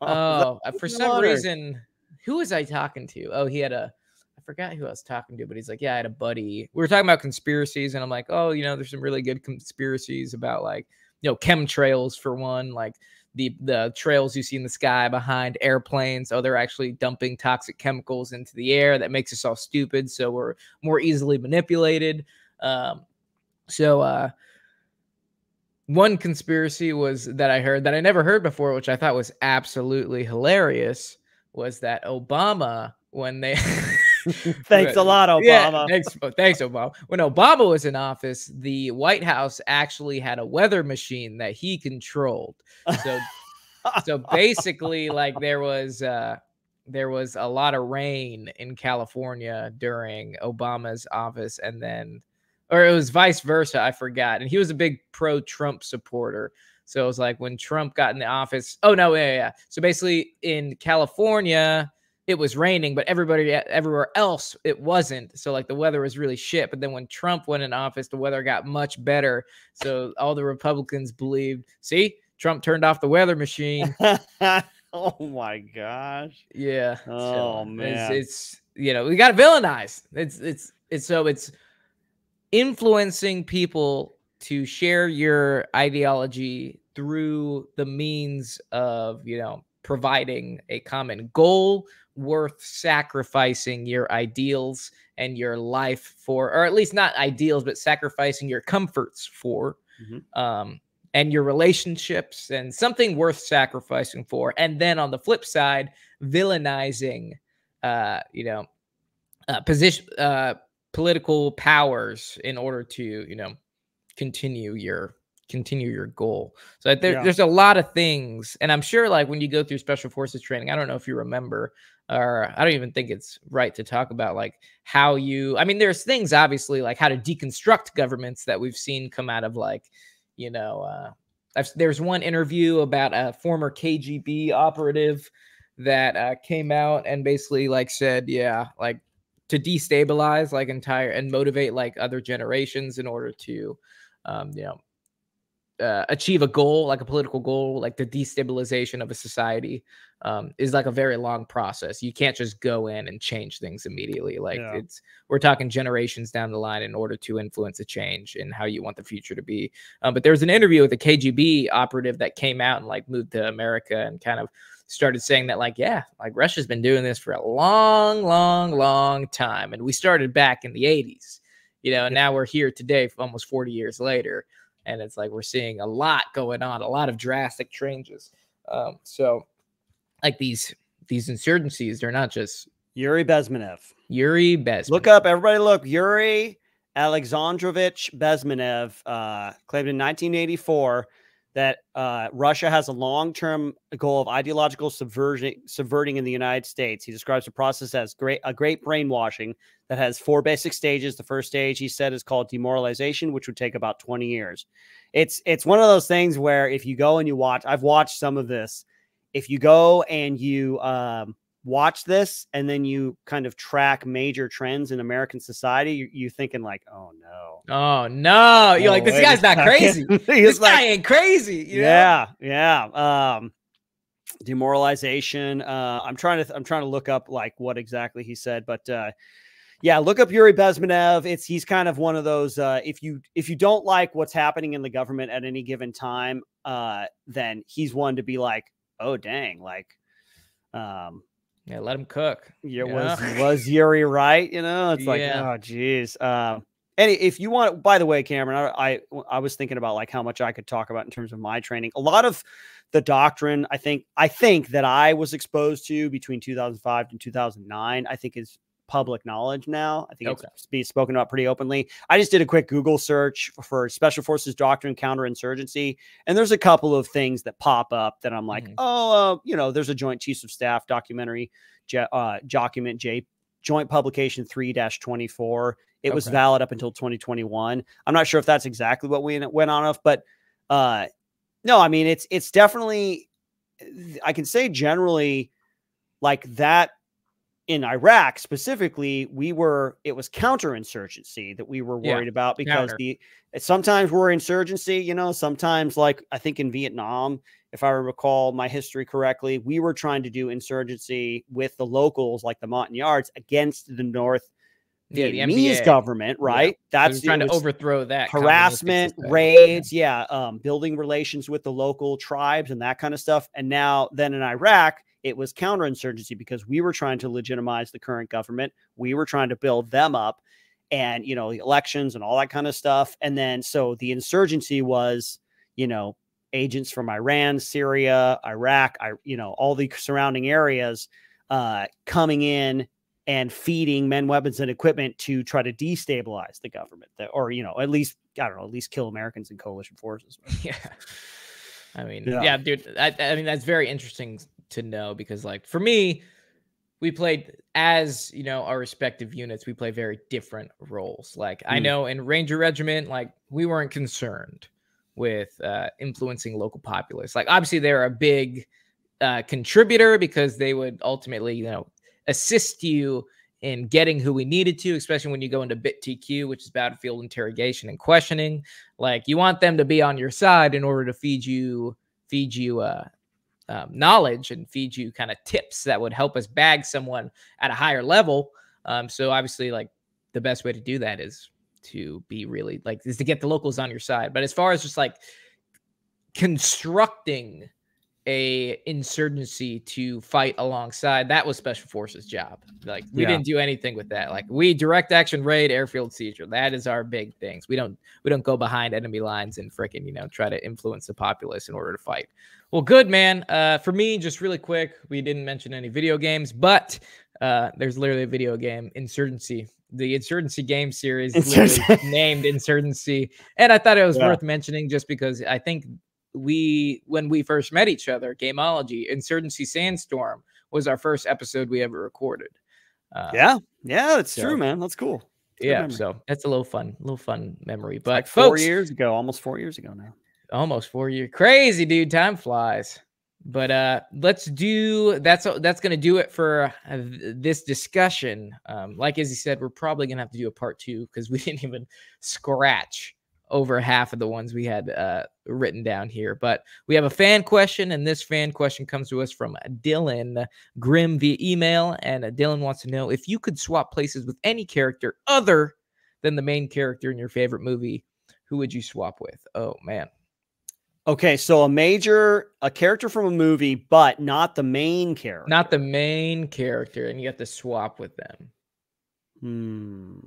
Oh, for some honored. reason, who was I talking to? Oh, he had a, I forgot who I was talking to, but he's like, yeah, I had a buddy. We were talking about conspiracies, and I'm like, oh, you know, there's some really good conspiracies about like, you know, chemtrails for one, like the the trails you see in the sky behind airplanes. Oh, they're actually dumping toxic chemicals into the air that makes us all stupid, so we're more easily manipulated. Um, so uh one conspiracy was that I heard that I never heard before, which I thought was absolutely hilarious, was that Obama, when they Thanks a lot, Obama. Yeah, thanks, oh, thanks, Obama. When Obama was in office, the White House actually had a weather machine that he controlled. So so basically like there was uh there was a lot of rain in California during Obama's office and then or it was vice versa, I forgot. And he was a big pro Trump supporter. So it was like when Trump got in the office. Oh no, yeah. yeah. So basically in California it was raining, but everybody everywhere else it wasn't. So like the weather was really shit. But then when Trump went in office, the weather got much better. So all the Republicans believed, see, Trump turned off the weather machine. oh my gosh. Yeah. Oh, it's- man. It's, you know, we got to villainize. It's it's it's so it's influencing people to share your ideology through the means of, you know, providing a common goal worth sacrificing your ideals and your life for or at least not ideals but sacrificing your comforts for Mhm. um and your relationships and something worth sacrificing for and then on the flip side villainizing uh you know uh position uh political powers in order to you know continue your continue your goal so there, Yeah. there's a lot of things and i'm sure like when you go through special forces training i don't know if you remember or i don't even think it's right to talk about like how you i mean there's things obviously like how to deconstruct governments that we've seen come out of like you know uh I've, there's one interview about a former KGB operative that uh, came out and basically like said, yeah, like to destabilize like entire and motivate like other generations in order to, um, you know, uh, achieve a goal, like a political goal, like the destabilization of a society, um, is like a very long process. You can't just go in and change things immediately. Like Yeah. it's we're talking generations down the line in order to influence a change in how you want the future to be. Um, but there was an interview with a KGB operative that came out and like moved to America and kind of started saying that like yeah, like Russia's been doing this for a long, long, long time, and we started back in the '80s. You know, and now we're here today, almost 40 years later and it's like we're seeing a lot going on, a lot of drastic changes. Um, so, like these these insurgencies, they're not just Yuri Bezmenov. Yuri Bez. Look up, everybody. Look, Yuri Alexandrovich Bezmenov uh, claimed in 1984 that uh, Russia has a long-term goal of ideological subversion, subverting in the United States. He describes the process as great, a great brainwashing that has four basic stages. The first stage, he said, is called demoralization, which would take about 20 years. It's it's one of those things where if you go and you watch, I've watched some of this. If you go and you um, watch this and then you kind of track major trends in American society, you, you're thinking like, oh no, Oh no! You're like Oh, this guy's not crazy. this He's guy like, ain't crazy. you know? yeah, yeah. Um, demoralization. Uh, I'm trying to I'm trying to look up like what exactly he said, but uh, yeah, look up Yuri Bezmenov. It's he's kind of one of those. Uh, if you if you don't like what's happening in the government at any given time, uh, then he's one to be like, oh dang, like, um, Yeah, let him cook. yeah, was was Yuri right? You know, it's like, Yeah. oh, geez. Um, and if you want, by the way, Cameron, I, I I was thinking about like how much I could talk about in terms of my training. A lot of the doctrine, I think, I think that I was exposed to between 2005 and 2009, I think is public knowledge now. I think Okay. it's be spoken about pretty openly. I just did a quick Google search for Special Forces Doctrine Counterinsurgency, and there's a couple of things that pop up that I'm like, Mhm. oh, uh, you know, there's a Joint Chiefs of Staff documentary, uh, document J, Joint Publication 3 24. It was valid up until 2021. I'm not sure if that's exactly what we went on of, but uh, no, I mean, it's it's definitely, I can say generally, like that in Iraq specifically, we were it was counterinsurgency that we were Yeah, worried about because counter. the sometimes we're insurgency, you know, sometimes like I think in Vietnam, if I recall my history correctly, we were trying to do insurgency with the locals like the Montagnards against the North Yeah, the Vietnamese government, right? That's That's trying to overthrow that harassment, raids, yeah, um, building relations with the local tribes and that kind of stuff. And now, then in Iraq, it was counterinsurgency because we were trying to legitimize the current government. We were trying to build them up, and you know, the elections and all that kind of stuff. And then, so the insurgency was, you know, agents from Iran, Syria, Iraq, I, you know, all the surrounding areas uh, coming in and feeding men weapons and equipment to try to destabilize the government that, or you know at least i don't know at least kill americans and coalition forces Yeah. I mean, Yeah. yeah, dude. I, I mean, that's very interesting to know because, like, for me, we played as you know our respective units. We play very different roles. Like, I Mm. know in Ranger Regiment, like, we weren't concerned with uh, influencing local populace. Like, obviously, they're a big uh, contributor because they would ultimately, you know, assist you in getting who we needed to, especially when you go into bit tq which is battlefield interrogation and questioning. Like you want them to be on your side in order to feed you feed you uh, um, knowledge and feed you kind of tips that would help us bag someone at a higher level. Um, so obviously, like the best way to do that is to be really like is to get the locals on your side. But as far as just like constructing a insurgency to fight alongside that was special forces job like we Yeah. didn't do anything with that like we direct action raid airfield seizure that is our big things we don't we don't go behind enemy lines and freaking you know try to influence the populace in order to fight well good man. Uh for me just really quick we didn't mention any video games but uh there's literally a video game insurgency. The insurgency game series Insurgency. named insurgency. And i thought it was Yeah. worth mentioning just because i think we when we first met each other gameology insurgency sandstorm was our first episode we ever recorded. Uh, yeah. Yeah that's so- true man. That's cool. Yeah so that's a little fun little fun memory. But like four folks years ago almost four years ago now almost four years. Crazy, dude. Time flies. But uh, let's do that's that's gonna do it for uh, this discussion. Um, like as he said, we're probably gonna have to do a part two because we didn't even scratch over half of the ones we had uh, written down here. But we have a fan question, and this fan question comes to us from Dylan Grimm via email. And uh, Dylan wants to know if you could swap places with any character other than the main character in your favorite movie, who would you swap with? Oh man. Okay, so a major, a character from a movie, but not the main character. Not the main character, and you have to swap with them. Hmm.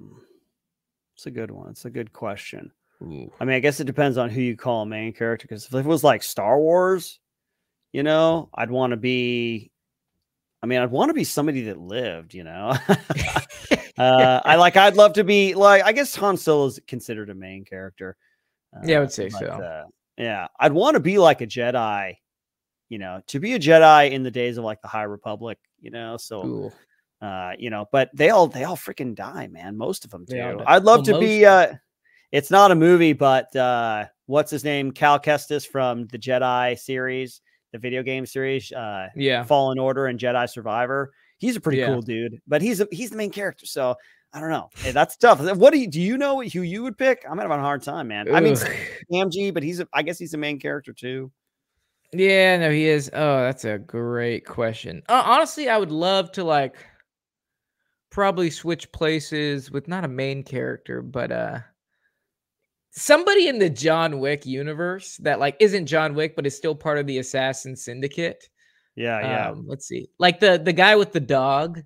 It's a good one. It's a good question. Ooh. I mean, I guess it depends on who you call a main character. Because if it was like Star Wars, you know, I'd want to be. I mean, I'd want to be somebody that lived. You know, uh, I like. I'd love to be like. I guess Han Solo is considered a main character. Yeah, I Uh, would say but, so. uh, yeah, I'd want to be like a Jedi. You know, to be a Jedi in the days of like the High Republic. You know, so uh you know but they all they all freaking die man most of them do die. i'd love to be uh it's not a movie but uh what's his name cal kestis from the jedi series the video game series uh Yeah. fallen order and jedi survivor he's a pretty Yeah. cool dude but he's a, he's the main character so i don't know Hey, that's tough what do you do you know who you would pick i'm having a hard time man i mean amg but he's a, i guess he's the main character too Yeah, no, he is. Oh, that's a great question. Uh, honestly, I would love to like probably switch places with not a main character, but uh somebody in the John Wick universe that like isn't John Wick, but is still part of the Assassin Syndicate. yeah yeah Um, let's see, like the the guy with the dog.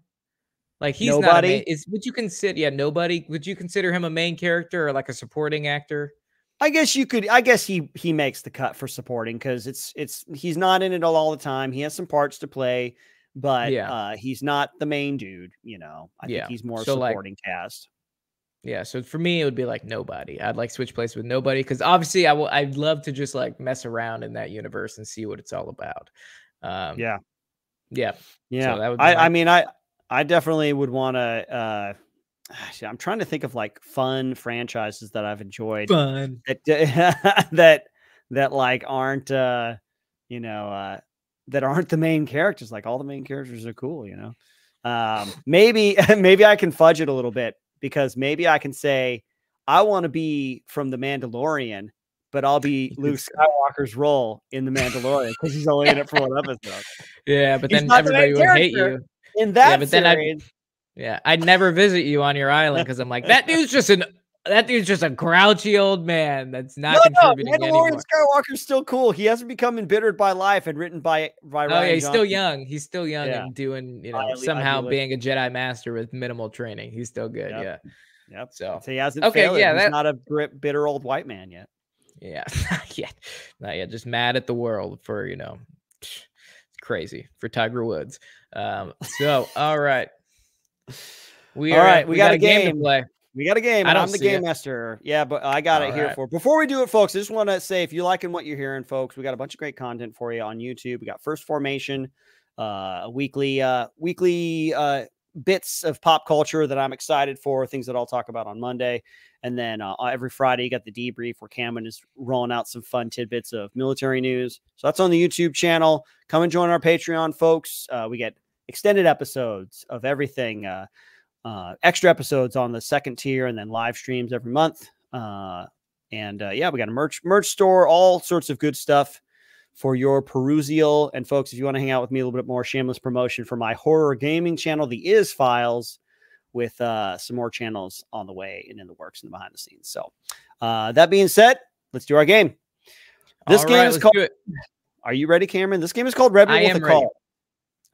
Like he's not. A Nobody? is would you consider? Yeah, nobody. Would you consider him a main character or like a supporting actor? I guess you could. I guess he he makes the cut for supporting because it's it's he's not in it all, all the time. He has some parts to play, but Yeah. uh, he's not the main dude. You know, I Yeah. think he's more So, like, supporting cast. Yeah, so for me, it would be like nobody. I'd like switch place with nobody because obviously, I will. I'd love to just like mess around in that universe and see what it's all about. Um, Yeah, yeah, yeah. that would be I I mean I I definitely would want to. uh I'm trying to think of like fun franchises that I've enjoyed fun. that that that like aren't uh you know uh that aren't the main characters like all the main characters are cool you know um maybe maybe i can fudge it a little bit because maybe i can say i want to be from the mandalorian but i'll be luke skywalker's role in the mandalorian because he's only in it for one episode Yeah, but He's then the everybody would hate you. In that but then I- series Yeah, I'd never visit you on your island because I'm like that dude's just an that dude's just a grouchy old man that's not no, no, contributing Mandalorian anymore. Skywalker's still cool. He hasn't become embittered by life and written by by Oh Rian yeah, he's still young. He's still young Yeah. and doing you know Highly somehow idealistic. being a Jedi master with minimal training. He's still good. Yep. Yeah. Yep. So So he hasn't Okay, failed. yeah, He's that- not a bitter old white man yet. Yeah, not yet, not yet. Just mad at the world for you know, it's crazy for Tiger Woods. Um, so all right, we All are, right, we got a to game. To play. We got a game. I I'm the game it. master. Yeah, but I got it here right. for. Before we do it, folks, I just want to say if you're liking what you're hearing, folks, we got a bunch of great content for you on YouTube. We got First Formation, uh, a weekly, uh, weekly uh, bits of pop culture that I'm excited for, things that I'll talk about on Monday, and then uh, every Friday you got the debrief where Cameron is rolling out some fun tidbits of military news. So that's on the YouTube channel. Come and join our Patreon, folks. Uh, we get extended episodes of everything. Uh, uh, extra episodes on the second tier and then live streams every month. Uh, and uh, yeah, we got a merch merch store, all sorts of good stuff for your perusal. And folks, if you want to hang out with me a little bit more, shameless promotion for my horror gaming channel, the Is Files, with uh, some more channels on the way and in the works and behind the scenes. So uh, that being said, let's do our game. This All game right, is called. Are you ready, Cameron? This game is called Rebel I with a ready. Cause.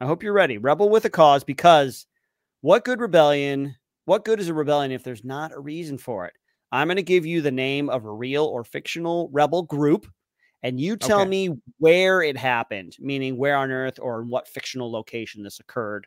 I hope you're ready. Rebel with a Cause because what good rebellion? What good is a rebellion if there's not a reason for it? I'm going to give you the name of a real or fictional rebel group, and you tell Okay. me where it happened, meaning where on Earth or in what fictional location this occurred.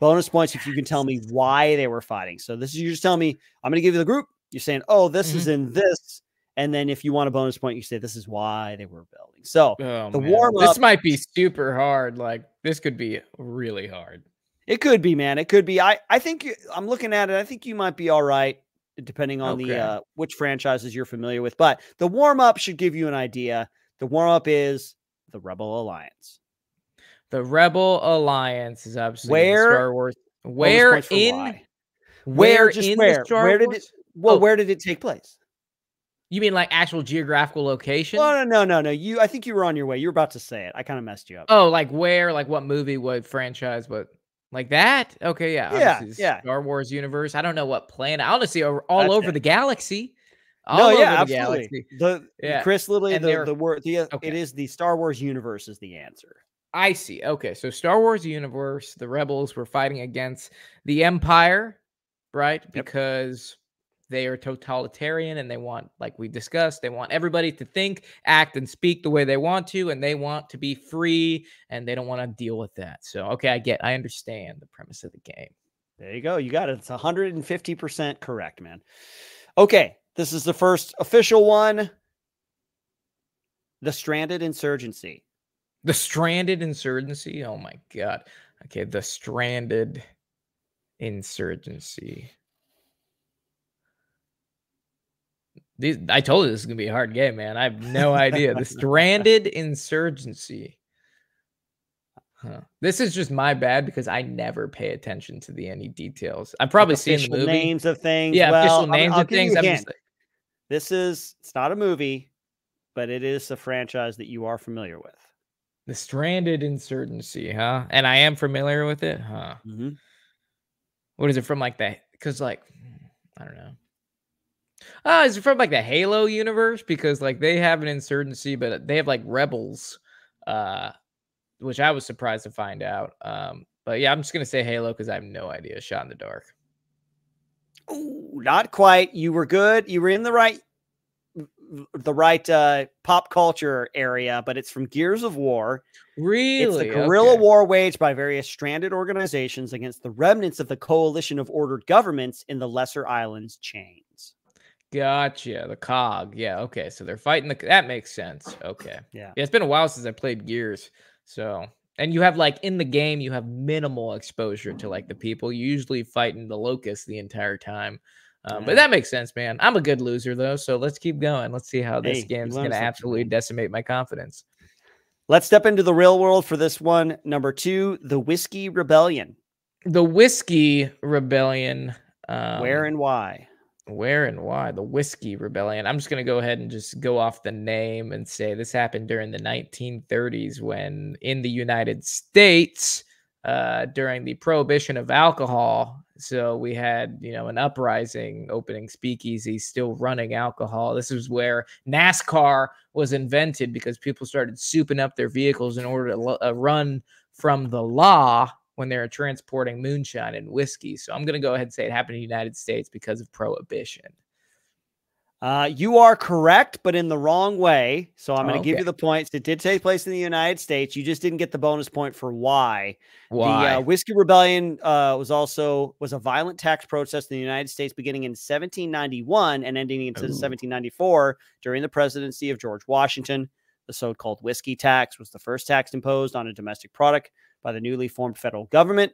Bonus points if you can tell me why they were fighting. So this is you just tell me. I'm going to give you the group. You're saying, "Oh, this is in this," and then if you want a bonus point, you say, "This is why they were building. So Oh, The warm-up- This might be super hard. Like this could be really hard. It could be, man. It could be. I I think you, I'm looking at it. I think you might be all right depending on the uh, which franchises you're familiar with. But the warm up should give you an idea. The warm up is the Rebel Alliance. The Rebel Alliance is obviously in Where- Star Wars. Where in why. where just in where? Where did it- Well, Oh. where did it take place? You mean like actual geographical location? Oh no, no, no, no. You, I think you were on your way. You were about to say it. I kind of messed you up. Oh, like where? Like what movie? What franchise? What? Like that? Okay, yeah, Yeah, yeah. Star Wars universe. I don't know what planet. Honestly, all all That's over it. the galaxy. No, yeah, the absolutely. galaxy. The Yeah, Chris literally and the the word the uh, Okay. it is the Star Wars universe is the answer. I see. Okay, so Star Wars universe, the rebels were fighting against the Empire, right? Because they are totalitarian and they want, like we discussed, they want everybody to think, act, and speak the way they want to, and they want to be free and they don't want to deal with that. So, okay, I get, I understand the premise of the game. There you go. You got it. It's 150% correct, man. Okay. This is the first official one. The Stranded Insurgency. The stranded insurgency. Oh my god. Okay, the stranded insurgency. These, I told you this is gonna be a hard game, man. I have no idea. The stranded insurgency. Huh. This is just my bad because I never pay attention to the any details. I've probably seen the movie. names of things. yeah, well, official I'll- names I'll of give things. a I'm hint. just like, This is it's not a movie, but it is a franchise that you are familiar with. the stranded insurgency, huh? And I am familiar with it, huh? Mhm. What is it from like that? Because like I don't know. Ah, is it from like the Halo universe? Because like they have an insurgency, but they have like rebels, uh, which I was surprised to find out. Um, but yeah, I'm just gonna say Halo because I have no idea. Shot in the dark. Ooh, not quite. You were good. You were in the right the right uh pop culture area, but it's from Gears of War. Really? It's the guerrilla Okay. war waged by various stranded organizations against the remnants of the coalition of ordered governments in the Lesser Islands chains. Gotcha. The cog. Yeah. Okay. So they're fighting the. That makes sense. Okay. Yeah. Yeah. It's been a while since I played Gears. So, and you have like in the game, you have minimal exposure to like the people. You usually fighting the locust the entire time. Um, But that makes sense, man. I'm a good loser though. So let's keep going. Let's see how this Hey, game's going to something, absolutely decimate my confidence. Let's step into the real world for this one. Number two, the Whiskey Rebellion. The Whiskey Rebellion. Um, Where and why? Where and why? The Whiskey Rebellion. I'm just going to go ahead and just go off the name and say this happened during the 1930s when in the United States, uh, during the prohibition of alcohol. So we had, you know, an uprising opening speakeasy, still running alcohol. This is where NASCAR was invented because people started souping up their vehicles in order to lo- uh, run from the law when they were transporting moonshine and whiskey. So I'm going to go ahead and say it happened in the United States because of prohibition. Uh, you are correct, but in the wrong way. So I'm going to give Okay. you the points. It did take place in the United States. You just didn't get the bonus point for why. Why? The uh, Whiskey Rebellion uh, was also was a violent tax protest in the United States beginning in 1791 and ending in Ooh. 1794 during the presidency of George Washington. The so-called whiskey tax was the first tax imposed on a domestic product by the newly formed federal government,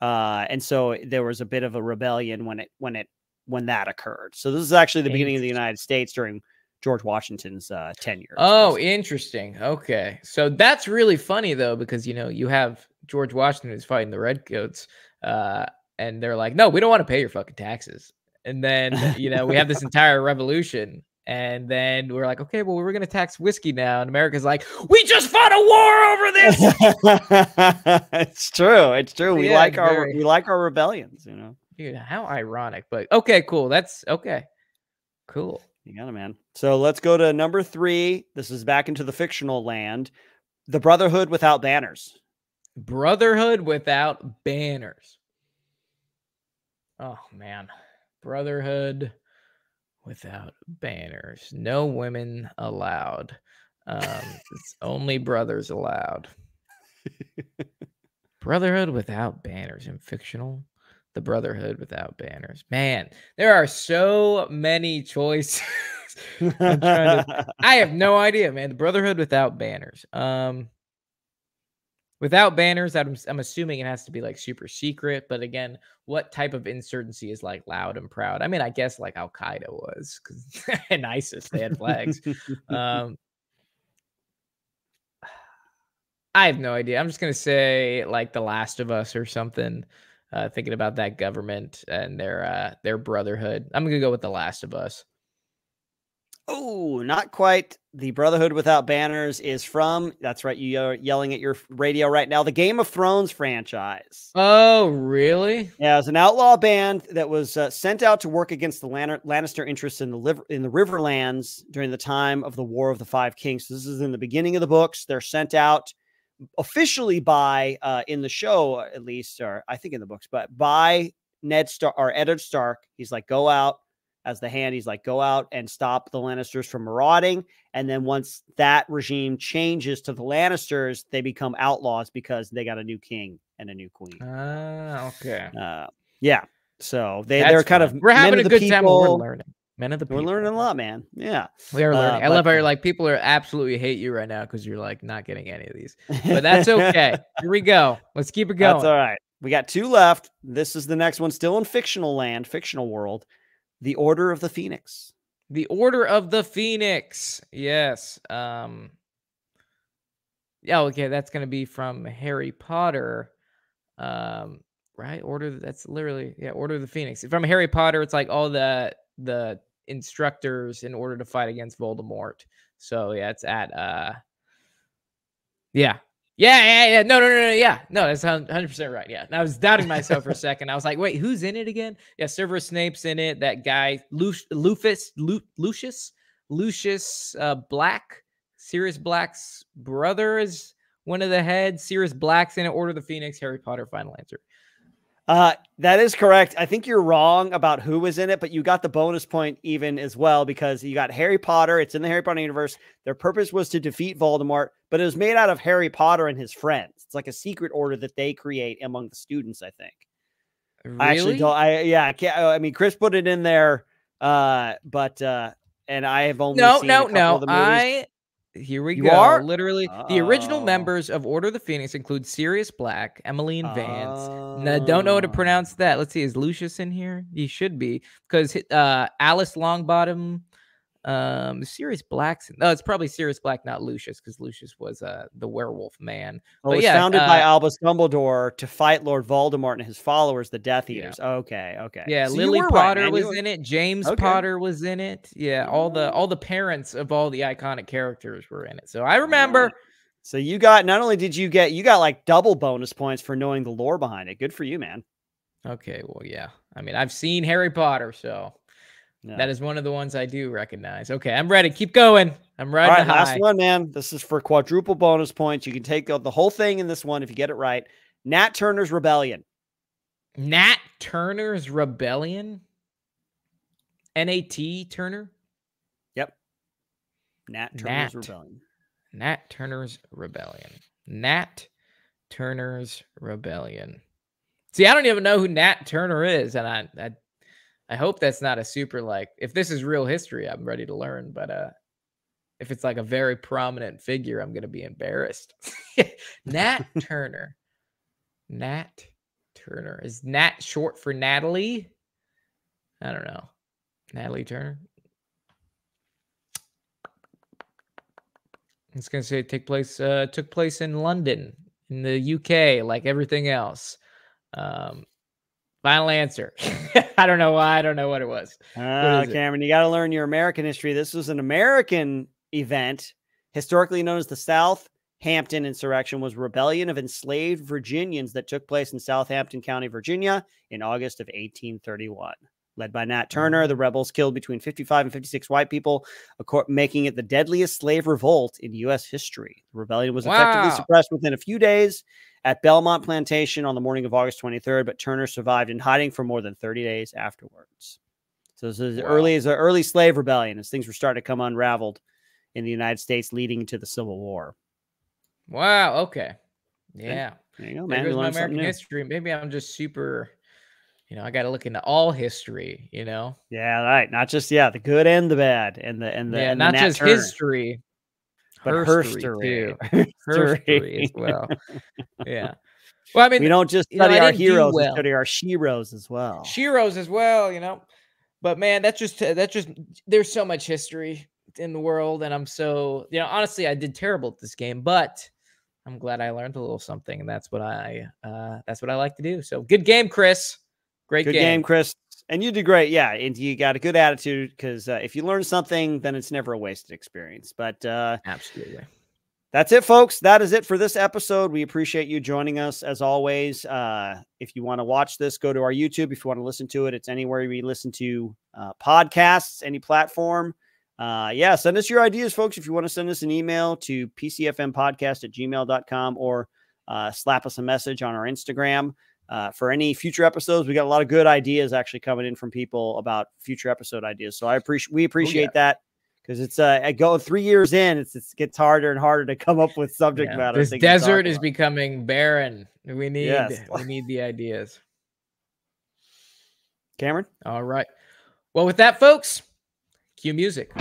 uh, and so there was a bit of a rebellion when it when it when that occurred. So this is actually the beginning of the United States during George Washington's uh, tenure. Oh, interesting. Okay. So that's really funny though, because you know, you have George Washington who's fighting the redcoats, uh, and they're like, No, we don't want to pay your fucking taxes. And then, you know, we have this entire revolution. And then we're like, okay, well, we're gonna tax whiskey now. And America's like, we just fought a war over this. it's true. It's true. We Yeah, like our very. we like our rebellions. You know, Dude, how ironic. But okay, cool. That's okay. Cool. you got it, man. So let's go to number three. This is back into the fictional land. The Brotherhood without banners. Brotherhood without banners. Oh man. Brotherhood without banners. No women allowed. Um, it's only brothers allowed. Brotherhood without banners in fictional. The Brotherhood without banners. Man, there are so many choices. I'm trying I have no idea, man. The Brotherhood without banners. Um, Without banners, I'm, I'm assuming it has to be like super secret. But again, what type of insurgency is like loud and proud? I mean, I guess like Al Qaeda was because and ISIS they had flags. um, I have no idea. I'm just gonna say like The Last of Us or something. Uh, thinking about that government and their uh, their brotherhood. I'm gonna go with The Last of Us. Oh, not quite. The Brotherhood Without Banners is from, that's right, you are yelling at your radio right now, the Game of Thrones franchise. Oh, really? Yeah, it's an outlaw band that was uh, sent out to work against the Lan- Lannister interests in the, liver- in the Riverlands during the time of the War of the Five Kings. So this is in the beginning of the books. They're sent out officially by, uh, in the show at least, or I think in the books, but by Ned Stark or Eddard Stark. He's like, go out as the hand. He's like, go out and stop the Lannisters from marauding. And then once that regime changes to the Lannisters, they become outlaws because they got a new king and a new queen. Ah, okay. Uh, yeah. So they, That's they're kind fun. of we're having a of the good time. We're learning. Men of the We're people. learning a lot, man. Yeah. We are Uh, learning. I but- love how you're like people are absolutely hate you right now because you're like not getting any of these. But that's okay. Here we go. Let's keep it going. That's all right. We got two left. This is the next one, still in fictional land, fictional world. The Order of the Phoenix. The Order of the Phoenix. Yes. Um Yeah, okay, that's going to be from Harry Potter. Um right? Order that's literally yeah, Order of the Phoenix. From Harry Potter, it's like all the the instructors in order to fight against Voldemort. So yeah, it's at uh Yeah. Yeah, yeah, yeah. No, no, no, no. Yeah, no, that's hundred percent right. Yeah, and I was doubting myself for a second. I was like, "Wait, who's in it again?" Yeah, Severus Snape's in it. That guy, Lu- Lufus, Lu- Lucius, Lucius uh, Black, Sirius Black's brother is one of the heads. Sirius Black's in it. Order the Phoenix, Harry Potter, final answer. Uh, that is correct. I think you're wrong about who was in it, but you got the bonus point even as well because you got Harry Potter. It's in the Harry Potter universe. Their purpose was to defeat Voldemort, but it was made out of Harry Potter and his friends. It's like a secret order that they create among the students. I think. Really? I actually don't. I yeah. I can't. I mean, Chris put it in there, uh, but uh, and I have only no, seen no, no. of the movies. I here we You go. are? Literally, the original Oh. members of Order of the Phoenix include Sirius Black, Emmeline Vance. And I don't know how to Oh. pronounce that. Let's see. Is Lucius in here? He should be because uh, Alice Longbottom, um, Sirius Black's. No, it's probably Sirius Black, not Lucius, because Lucius was uh the werewolf man. Oh, But it was yeah, founded by uh, Albus Dumbledore to fight Lord Voldemort and his followers, the Death Yeah. Eaters. Okay, okay. Yeah, So Lily were right, Potter was in it. James Okay. Potter was in it. Yeah, all the all the parents of all the iconic characters were in it. So I remember. So you got not only did you get you got like double bonus points for knowing the lore behind it. Good for you, man. Okay, well, yeah. I mean, I've seen Harry Potter, so Yeah. that is one of the ones I do recognize. Okay, I'm ready. Keep going. I'm All riding right, high. last one, man. This is for quadruple bonus points. You can take the the whole thing in this one if you get it right. Nat Turner's Rebellion. Nat Turner's Rebellion. N-A-T Turner. Yep. Nat Turner's Nat. Rebellion. Nat Turner's Rebellion. Nat Turner's Rebellion. See, I don't even know who Nat Turner is, and I, I, I hope that's not a super like. If this is real history, I'm ready to learn. But uh, if it's like a very prominent figure, I'm gonna be embarrassed. Nat Turner. Nat Turner is Nat short for Natalie? I don't know. Natalie Turner. It's gonna say take place uh took place in London in the UK, like everything else. Um final answer. I don't know why, I don't know what it was. Ah, is it? Cameron, you got to learn your American history. This was an American event, historically known as the Southampton Insurrection, was a rebellion of enslaved Virginians that took place in Southampton County, Virginia, in August of 1831. Led by Nat mm-hmm. Turner, the rebels killed between 55 and 56 white people, making it the deadliest slave revolt in U.S. history. The rebellion was effectively Wow. suppressed within a few days at Belmont Plantation on the morning of August 23rd, but Turner survived in hiding for more than 30 days afterwards. So this is Wow. early as an early slave rebellion as things were starting to come unraveled in the United States, leading to the Civil War. Wow, okay. Yeah. There you go, man. Goes my American new. history. Maybe I'm just super, you know, I gotta look into all history, you know. Yeah, right. Not just yeah, the good and the bad, and the and the yeah, and the not Nat just Turner. history. but herstory, herstory. too. Herstory as well. Yeah. Well, I mean, we don't just you know, study our heroes, well. we study our sheroes as well. Shiros as well, you know. But man, that's just that's just there's so much history in the world, and I'm so you know honestly, I did terrible at this game, but I'm glad I learned a little something, and that's what I uh that's what I like to do. So good game, Chris. Great good game. Chris. And you did great. Yeah. And you got a good attitude because uh, if you learn something, then it's never a wasted experience. But uh, Absolutely. that's it, folks. That is it for this episode. We appreciate you joining us as always. Uh, if you want to watch this, go to our YouTube. If you want to listen to it, it's anywhere we listen to uh, podcasts, any platform. Uh, yeah, send us your ideas, folks. If you want to send us an email to pcfmpodcast at gmail.com or uh, slap us a message on our Instagram. Uh, for any future episodes, we got a lot of good ideas actually coming in from people about future episode ideas. So I appreciate we appreciate that because it's uh I go three years in, it's it gets harder and harder to come up with subject Yeah, matter. This things to talk desert is becoming barren. We need Yes. we need the ideas. Cameron. All right. Well, with that, folks, cue music.